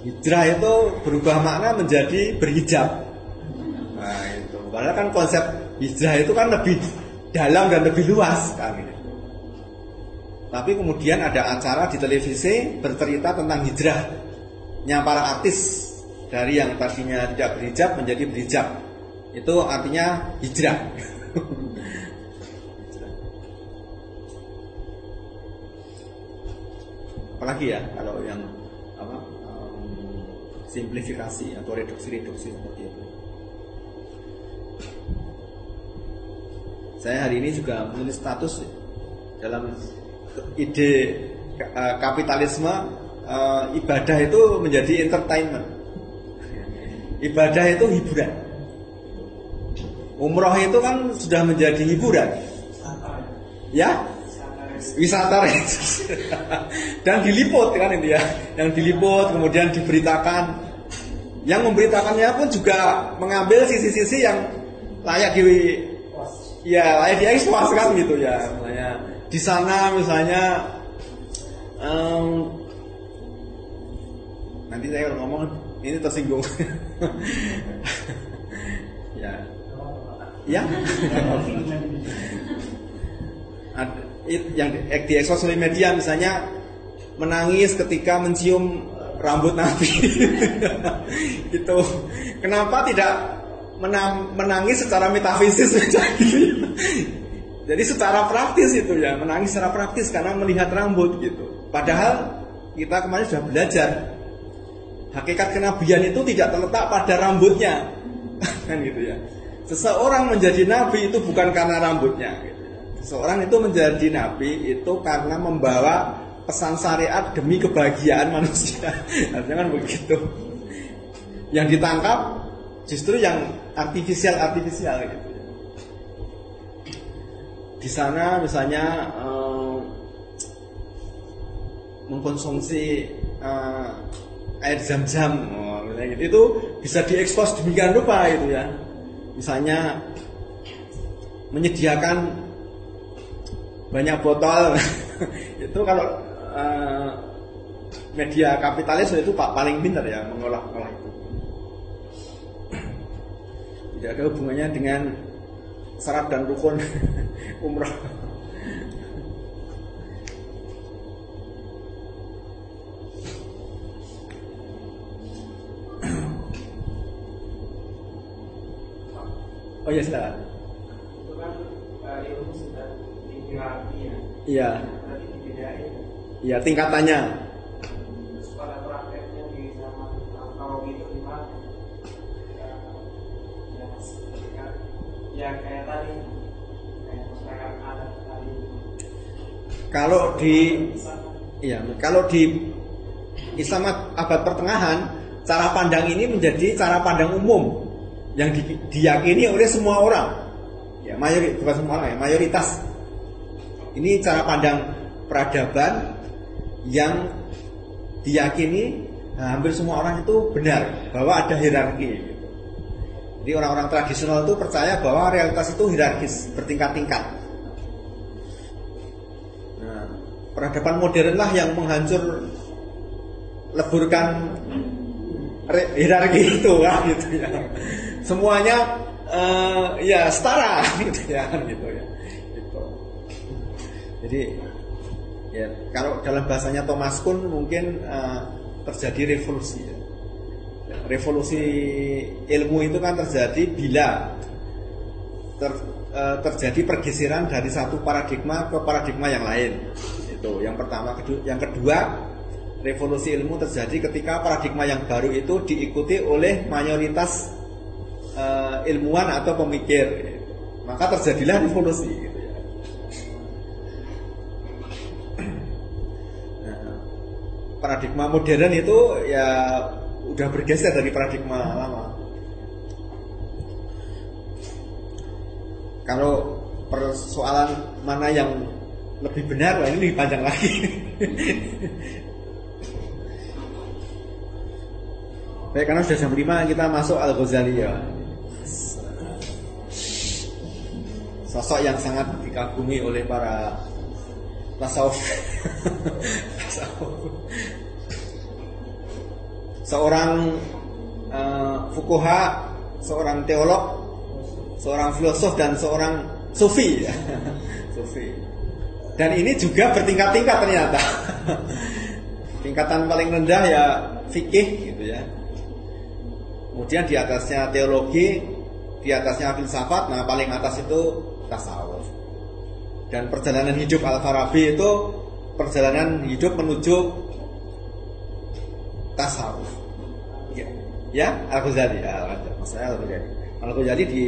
hijrah itu berubah makna menjadi berhijab. Nah, itu. Padahal kan konsep hijrah itu kan lebih dalam dan lebih luas kan. Tapi kemudian ada acara di televisi bercerita tentang hijrahnya para artis dari yang tadinya tidak berhijab menjadi berhijab. Itu artinya hijrah. Apalagi ya kalau yang apa em, simplifikasi atau reduksi-reduksi seperti itu. Saya hari ini juga menulis status dalam ide eh, kapitalisme eh, ibadah itu menjadi entertainment. Ibadah itu hiburan. Umroh itu kan sudah menjadi hiburan. Ya, wisata dan diliput kan itu ya. Yang diliput kemudian diberitakan. Yang memberitakannya pun juga mengambil sisi-sisi yang layak di ya layak diekspos kan gitu ya. Misalnya di sana misalnya em, nanti saya kalau ngomong ini tersinggung. Ya. Ya. Ad- it- yang di- diekspos oleh media misalnya menangis ketika mencium rambut Nabi. Itu kenapa tidak menang- menangis secara metafisis jadi secara praktis itu ya menangis secara praktis karena melihat rambut gitu. Padahal kita kemarin sudah belajar hakikat kenabian itu tidak terletak pada rambutnya. Kan gitu ya. Seseorang menjadi nabi itu bukan karena rambutnya. gitu seseorang itu menjadi nabi itu karena membawa pesan syariat demi kebahagiaan manusia. Artinya kan begitu. Yang ditangkap justru yang artifisial artifisial gitu. Di sana misalnya eh, mengkonsumsi eh, air zam-zam oh, gitu. itu bisa diekspos demikian rupa itu ya. Misalnya menyediakan banyak botol. Itu kalau uh, media kapitalis itu pak paling pintar ya mengolah-olah itu. Tidak ada hubungannya dengan syarat dan rukun umroh. Oh ya silahkan Iya, iya tingkatannya. kalau ya, ya, ya di Iya, kalau di Islam abad pertengahan, cara pandang ini menjadi cara pandang umum yang di- diyakini oleh semua orang. Ya, mayoritas bukan semua orang ya, mayoritas. Ini cara pandang peradaban yang diyakini nah, hampir semua orang itu benar bahwa ada hierarki. Jadi orang-orang tradisional itu percaya bahwa realitas itu hierarkis, bertingkat-tingkat. Nah, peradaban modern lah yang menghancur leburkan hierarki itu kan gitu ya. Semuanya eh, ya setara gitu ya. Gitu. Jadi ya kalau dalam bahasanya Thomas Kuhn mungkin eh, terjadi revolusi ya. Revolusi ilmu itu kan terjadi bila ter- eh, terjadi pergeseran dari satu paradigma ke paradigma yang lain. Itu yang pertama, kedua, yang kedua revolusi ilmu terjadi ketika paradigma yang baru itu diikuti oleh mayoritas eh, ilmuwan atau pemikir. Maka terjadilah revolusi. Paradigma modern itu ya udah bergeser dari paradigma lama. Kalau persoalan mana yang lebih benar, ini lebih panjang lagi. Baik, karena sudah jam 5 kita masuk Al Ghazali ya. Sosok yang sangat dikagumi oleh para tasawuf. Seorang eh, fukuha, seorang teolog, seorang filosof dan seorang sufi sufi. Dan ini juga bertingkat-tingkat ternyata. Tingkatan paling rendah ya fikih gitu ya. Kemudian di atasnya teologi, di atasnya filsafat, nah paling atas itu tasawuf. Dan perjalanan hidup Al-Farabi itu perjalanan hidup menuju tasawuf. Ya, ya Al-Ghazali, ya, maksudnya Al-Ghazali. Al-Ghazali di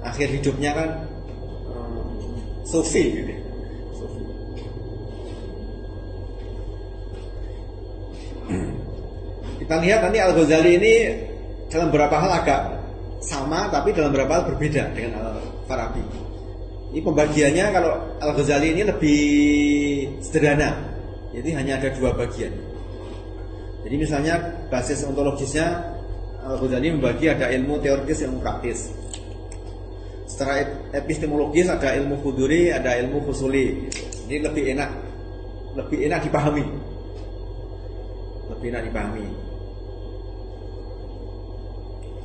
akhir hidupnya kan eh, sufi gitu. Kita lihat nanti Al-Ghazali ini dalam beberapa hal agak sama tapi dalam beberapa hal berbeda dengan Al-Farabi. Ini pembagiannya kalau Al-Ghazali ini lebih sederhana. Jadi hanya ada dua bagian. Jadi misalnya basis ontologisnya Al-Ghazali membagi ada ilmu teoritis, ilmu praktis. Secara epistemologis ada ilmu kuduri, ada ilmu fusuli. Ini lebih enak, lebih enak dipahami, lebih enak dipahami.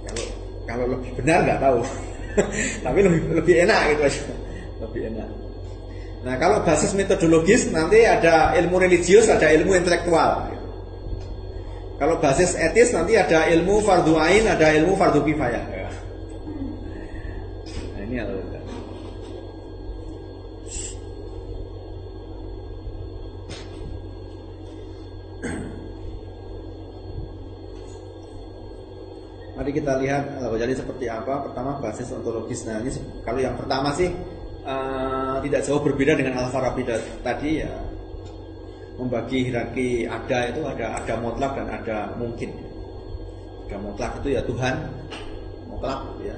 Kalau kalau lebih benar nggak tahu, tapi lebih lebih enak gitu aja, lebih enak. Nah kalau basis metodologis nanti ada ilmu religius, ada ilmu intelektual. Kalau basis etis nanti ada ilmu fardu ain, ada ilmu fardu kifayah. Nah, ini ada. Mari kita lihat eh, jadi seperti apa. Pertama basis ontologis. Nah ini kalau yang pertama sih eh, tidak jauh berbeda dengan Al Farabi tadi ya membagi hierarki ada itu ada ada mutlak dan ada mungkin. Ada mutlak itu ya Tuhan mutlak ya.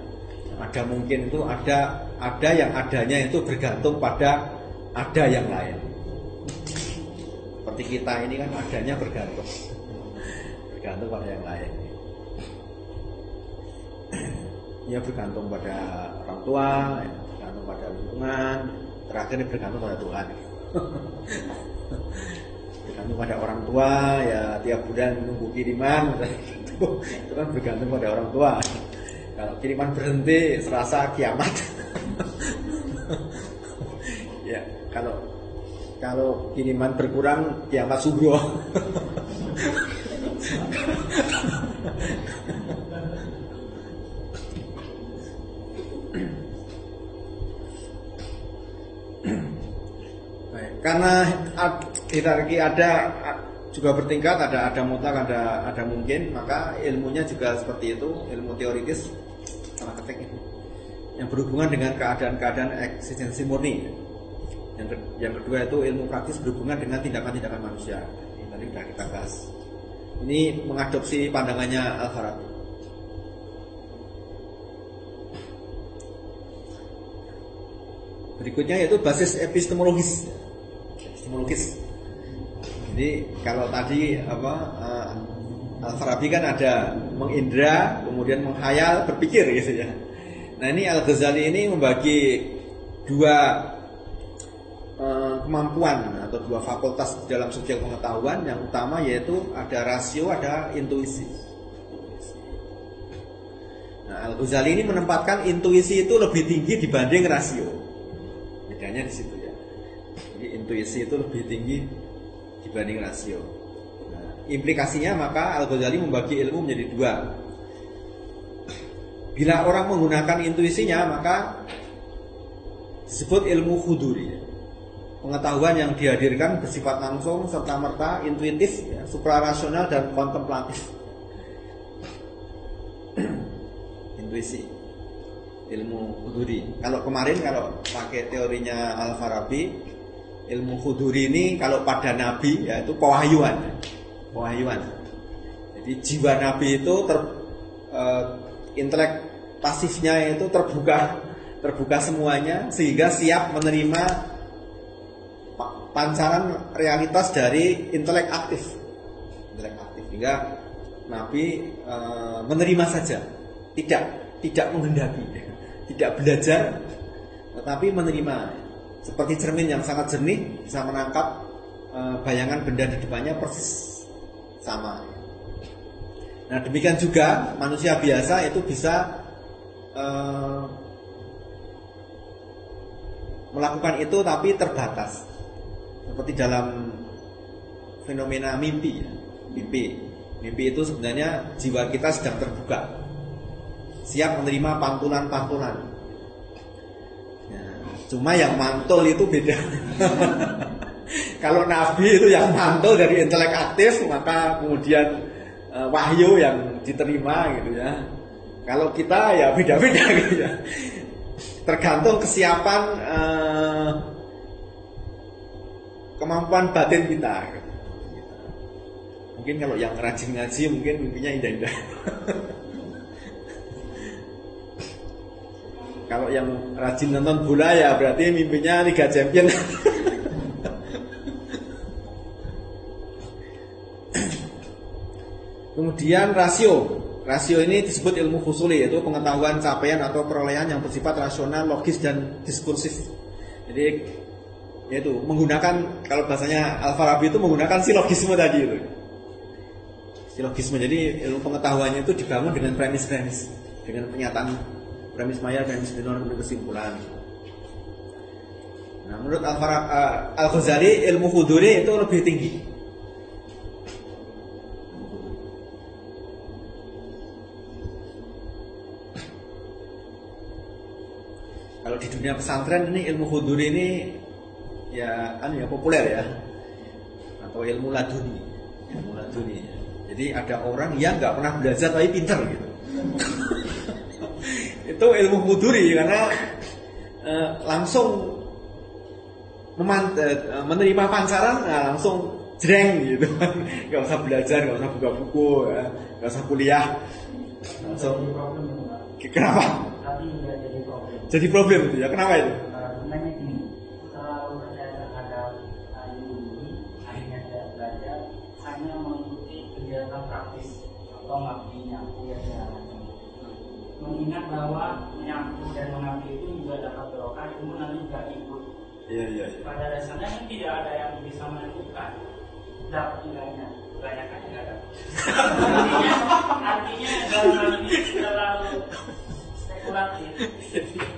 Ada mungkin itu ada ada yang adanya itu bergantung pada ada yang lain. Seperti kita ini kan adanya bergantung bergantung pada yang lain. Ya bergantung pada orang tua, ya, bergantung pada lingkungan, terakhir ini bergantung pada Tuhan. bergantung pada orang tua, ya tiap bulan nunggu kiriman, itu kan bergantung pada orang tua. Kalau kiriman berhenti, serasa kiamat. ya, kalau kalau kiriman berkurang, kiamat subuh. karena hierarki ada juga bertingkat, ada ada mutlak, ada ada mungkin, maka ilmunya juga seperti itu, ilmu teoritis salah ketik. Yang berhubungan dengan keadaan-keadaan eksistensi murni. Yang, yang kedua itu ilmu praktis berhubungan dengan tindakan-tindakan manusia. Ini tadi sudah kita bahas. Ini mengadopsi pandangannya Al-Farabi. Berikutnya yaitu basis epistemologis. Epistemologis. Jadi kalau tadi apa eh, Al-Farabi kan ada mengindra, kemudian menghayal, berpikir gitu ya. Nah ini Al-Ghazali ini membagi dua eh, kemampuan atau dua fakultas dalam subjek pengetahuan. Yang utama yaitu ada rasio, ada intuisi. Nah Al-Ghazali ini menempatkan intuisi itu lebih tinggi dibanding rasio. Bedanya di situ intuisi itu lebih tinggi dibanding rasio. Nah, implikasinya maka Al-Ghazali membagi ilmu menjadi dua. Bila orang menggunakan intuisinya maka disebut ilmu khuduri. Pengetahuan yang dihadirkan bersifat langsung serta merta intuitif, ya, suprarasional dan kontemplatif. Intuisi ilmu khuduri. Kalau kemarin kalau pakai teorinya Al Farabi, ilmu khuduri ini kalau pada nabi yaitu pewahyuan. Pewahyuan. Jadi jiwa nabi itu ter eh, intelek pasifnya itu terbuka terbuka semuanya sehingga siap menerima pa- pancaran realitas dari intelek aktif. Intelek aktif sehingga nabi eh, menerima saja, tidak tidak menghendaki, tidak belajar tetapi menerima seperti cermin yang sangat jernih bisa menangkap eh, bayangan benda di depannya persis sama. Nah demikian juga manusia biasa itu bisa eh, melakukan itu tapi terbatas seperti dalam fenomena mimpi ya. mimpi mimpi itu sebenarnya jiwa kita sedang terbuka siap menerima pantulan-pantulan cuma yang mantul itu beda. Kalau nabi itu yang mantul dari intelek aktif, maka kemudian eh, wahyu yang diterima gitu ya. Kalau kita ya beda-beda gitu ya. Tergantung kesiapan eh, kemampuan batin kita. gitu. Mungkin kalau yang rajin ngaji mungkin mimpinya indah-indah. Kalau yang rajin nonton bola ya berarti mimpinya Liga Champion. Kemudian rasio. Rasio ini disebut ilmu fusuli yaitu pengetahuan capaian atau perolehan yang bersifat rasional, logis dan diskursif. Jadi yaitu menggunakan kalau bahasanya Al-Farabi itu menggunakan silogisme tadi itu. Silogisme. Jadi ilmu pengetahuannya itu dibangun dengan premis-premis, dengan pernyataan premis maya, premis minor, kesimpulan. Nah, menurut Al-Fara- eh, Al-Ghazali ilmu huduri itu lebih tinggi. Kalau di dunia pesantren ini ilmu huduri ini ya anu ya populer ya. Atau ilmu laduni. Ilmu laduni. Jadi ada orang yang nggak pernah belajar tapi pinter gitu. Itu ilmu huduri karena eh, langsung meman- eh, menerima pancaran nah, langsung jreng gitu. Nggak usah belajar nggak usah buka buku ya. nggak usah kuliah. Langsung Jadi kenapa? jadi problem. jadi problem itu ya kenapa itu? Uh, hanya mengikuti kegiatan praktis atau ngabdi Mengingat bahwa menyapu dan mengabdi itu juga dapat berokah, ilmu nanti juga ikut. iya iya iya Pada dasarnya kan tidak ada yang bisa menentukan dapat enggaknya. Kebanyakan enggak ada. artinya, artinya dalam hal ini terlalu spekulatif.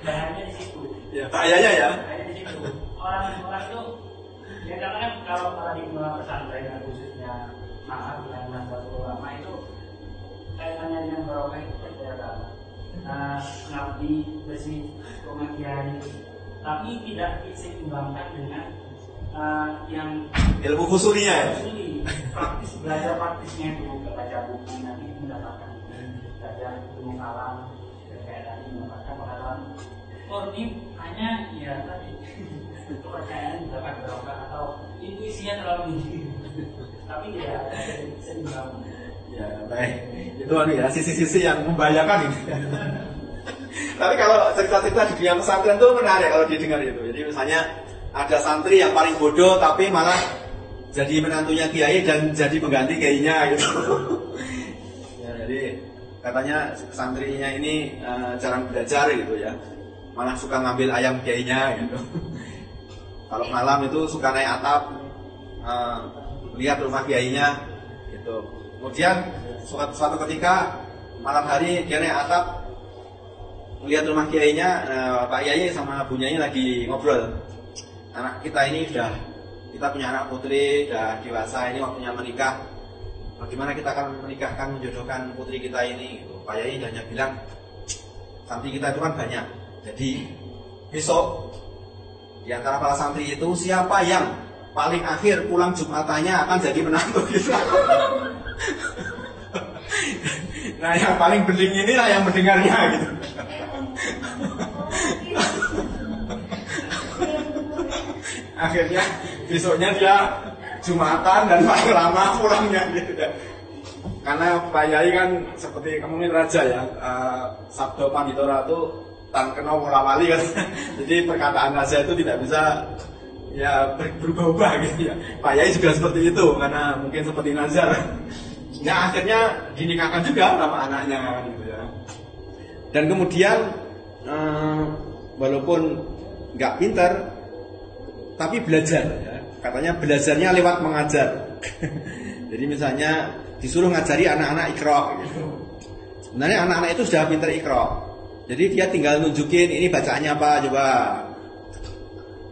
Bahayanya di situ. ya bahayanya ya Bahayanya di situ. Orang-orang itu ya karena kan kalau paradigma pesantren dan khususnya maaf yang nahdlatul ulama itu kaitannya dengan barokah itu percaya Ngabdi rumah kiai tapi tidak diseimbangkan dengan uh, yang ilmu fusulinya ya? praktis belajar praktisnya dulu baca buku nanti mendapatkan belajar ilmu kalam kayak tadi mendapatkan pengalaman oh ini hanya ya tadi kepercayaan dapat berapa atau intuisinya terlalu tinggi. Tapi tidak ada seimbang Ya, baik. Itu anu ya, sisi-sisi yang membahayakan ini. Tapi kalau cerita-cerita di dunia pesantren itu menarik kalau didengar itu. Jadi misalnya ada santri yang paling bodoh tapi malah jadi menantunya kiai dan jadi pengganti kiainya gitu. ya, jadi katanya santrinya ini eh, jarang belajar gitu ya. Malah suka ngambil ayam kiainya gitu. kalau malam itu suka naik atap eh, lihat rumah kiainya gitu. Kemudian suatu, suatu ketika malam hari dia naik atap melihat rumah kiainya, eh, Pak Kiai sama Bu Nyai lagi ngobrol. Anak kita ini sudah kita punya anak putri, sudah dewasa ini waktunya menikah. Bagaimana kita akan menikahkan, menjodohkan putri kita ini? Pak Yai hanya bilang, santri kita itu kan banyak. Jadi besok di antara para santri itu siapa yang paling akhir pulang Jumatannya akan jadi menantu kita. nah yang paling bening inilah yang mendengarnya gitu. Akhirnya besoknya dia Jumatan dan paling lama pulangnya gitu. Karena Pak Yai kan seperti kamu ini raja ya, uh, Sabdo Panditora itu tan kena wali kan. Jadi perkataan raja itu tidak bisa ya ber- berubah-ubah gitu ya. Pak Yai juga seperti itu karena mungkin seperti Nazar. Ya akhirnya dinikahkan juga sama anaknya gitu ya. Dan kemudian eh, walaupun nggak pinter, tapi belajar ya. Katanya belajarnya lewat mengajar. Jadi misalnya disuruh ngajari anak-anak ikro gitu. Sebenarnya anak-anak itu sudah pinter ikro. Jadi dia tinggal nunjukin ini bacaannya apa coba.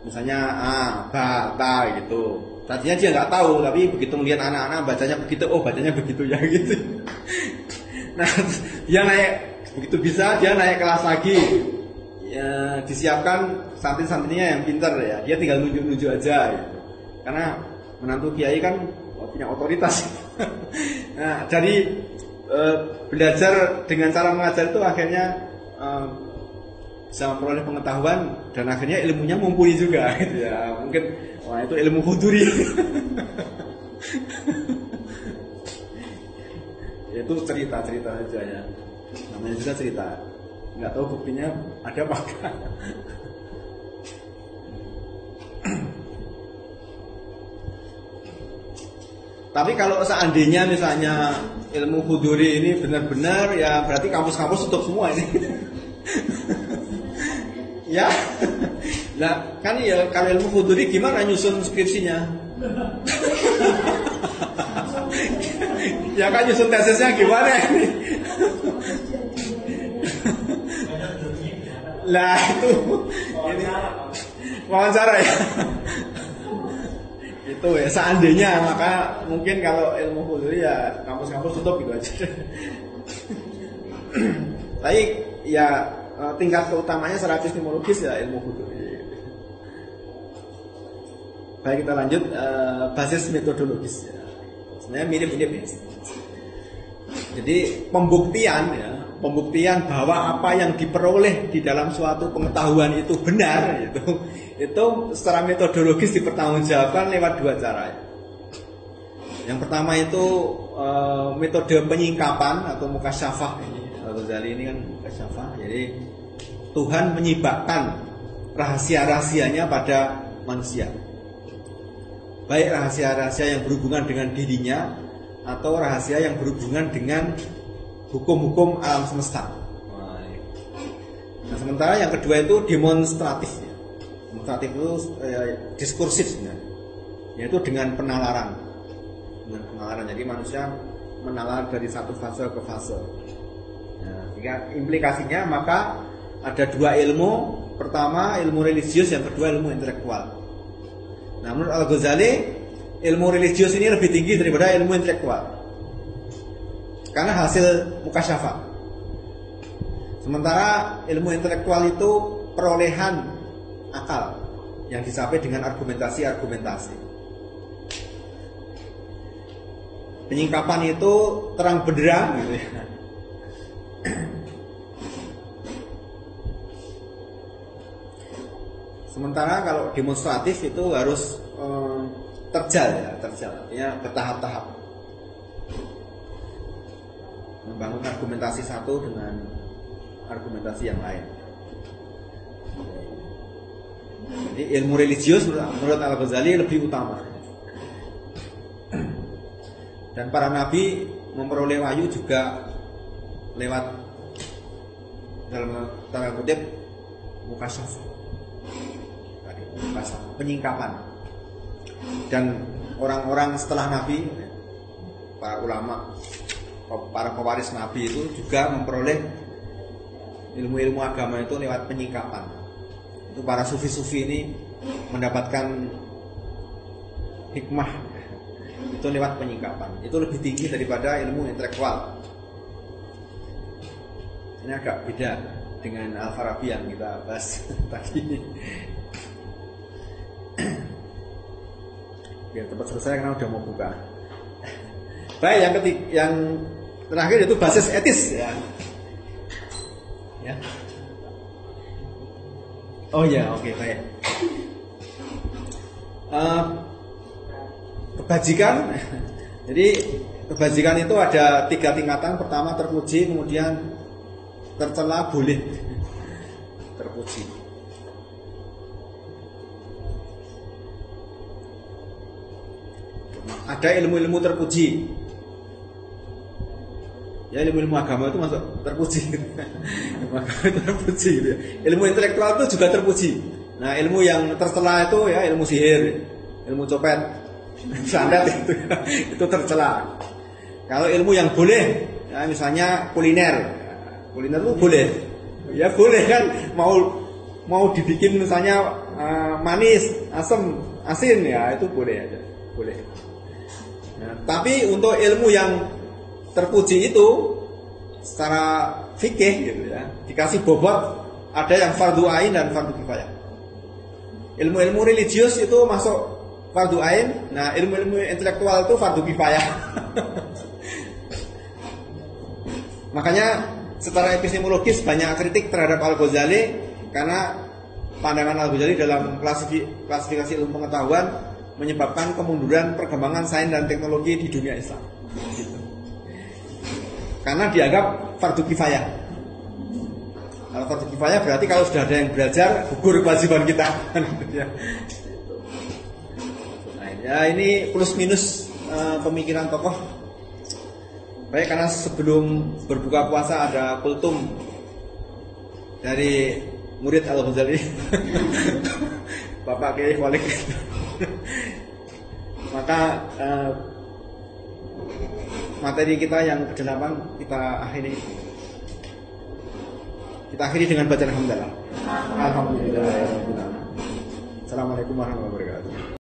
Misalnya ah, ba, ta gitu. Tadinya dia nggak tahu, tapi begitu melihat anak-anak bacanya begitu, oh bacanya begitu ya gitu. Nah, dia naik begitu bisa dia naik kelas lagi. Ya, disiapkan santri-santrinya yang pinter ya. Dia tinggal nunjuk-nunjuk aja gitu. Karena menantu kiai kan punya otoritas. nah, dari eh, belajar dengan cara mengajar itu akhirnya eh, bisa memperoleh pengetahuan dan akhirnya ilmunya mumpuni juga gitu ya. Mungkin wah itu ilmu huduri. itu cerita-cerita aja ya. Namanya juga cerita. Nggak tahu buktinya ada apa enggak. Tapi kalau seandainya misalnya ilmu huduri ini benar-benar ya berarti kampus-kampus tutup semua ini. ya. Nah, kan ya kalau ilmu huduri gimana nyusun skripsinya? ya kan nyusun tesisnya gimana ini? lah itu ini wawancara ya itu ya seandainya maka mungkin kalau ilmu huduri ya kampus-kampus tutup gitu aja tapi ya eh, tingkat keutamanya secara epistemologis ya ilmu huduri baik kita lanjut eh, basis metodologis ya. sebenarnya mirip-mirip ya jadi pembuktian ya pembuktian bahwa apa yang diperoleh di dalam suatu pengetahuan itu benar itu itu secara metodologis dipertanggungjawabkan lewat dua cara. Yang pertama itu eh, metode penyingkapan atau mukasyafah ini. Al-Ghazali ini kan mukasyafah. Jadi Tuhan menyibakkan rahasia-rahasianya pada manusia. Baik rahasia-rahasia yang berhubungan dengan dirinya atau rahasia yang berhubungan dengan hukum-hukum alam semesta. Nah, sementara yang kedua itu demonstratif. Demonstratif itu eh, diskursif sebenarnya. Yaitu dengan penalaran. Dengan penalaran. Jadi manusia menalar dari satu fase ke fase. Sehingga implikasinya maka ada dua ilmu. Pertama ilmu religius, yang kedua ilmu intelektual. Nah, menurut Al-Ghazali ilmu religius ini lebih tinggi daripada ilmu intelektual karena hasil mukasyafah. Sementara ilmu intelektual itu perolehan akal yang dicapai dengan argumentasi-argumentasi. Penyingkapan itu terang benderang gitu ya. Sementara kalau demonstratif itu harus terjal ya, terjal, artinya bertahap-tahap. Membangun argumentasi satu dengan argumentasi yang lain. Jadi ilmu religius menurut, Al Ghazali lebih utama. Dan para nabi memperoleh wahyu juga lewat dalam tanda kutip mukasyaf. Penyingkapan. Dan orang-orang setelah nabi para ulama para pewaris nabi itu juga memperoleh ilmu-ilmu agama itu lewat penyingkapan. Itu para sufi-sufi ini mendapatkan hikmah itu lewat penyingkapan. Itu lebih tinggi daripada ilmu intelektual. Ini agak beda dengan Al-Farabi yang kita bahas tadi. Biar cepat selesai karena udah mau buka. Baik, yang ketiga, yang terakhir itu basis etis ya. Ya. Oh ya, oke baik. Uh, kebajikan, jadi kebajikan itu ada tiga tingkatan. Pertama terpuji, kemudian tercela, boleh terpuji. Ada ilmu-ilmu terpuji, ya ilmu-ilmu agama itu masuk terpuji. Ilmu agama itu terpuji gitu ya. ilmu intelektual itu juga terpuji. Nah ilmu yang tercela itu ya ilmu sihir ilmu copet. Sandat itu itu tercela. Kalau ilmu yang boleh ya misalnya kuliner. Kuliner itu boleh. Ya boleh kan? Mau mau dibikin misalnya uh, manis asam asin ya itu boleh aja. Boleh tapi untuk ilmu yang terpuji itu secara fikih gitu ya dikasih bobot ada yang fardu ain dan fardu kifayah. Ilmu-ilmu religius itu masuk fardu ain nah ilmu-ilmu intelektual itu fardu kifayah. Makanya secara epistemologis banyak kritik terhadap Al Ghazali karena pandangan Al Ghazali dalam klasifikasi ilmu pengetahuan menyebabkan kemunduran perkembangan sains dan teknologi di dunia Islam. Gitu karena dianggap fardu kifayah. Kalau fardu kifayah berarti kalau sudah ada yang belajar gugur kewajiban kita. nah, ya ini plus minus uh, pemikiran tokoh. Baik karena sebelum berbuka puasa ada kultum dari murid Al Ghazali, Bapak Kiai Walik. Maka uh, materi kita yang ke-8 kita akhiri kita akhiri dengan bacaan alhamdulillah. Alhamdulillah. Assalamualaikum warahmatullahi wabarakatuh.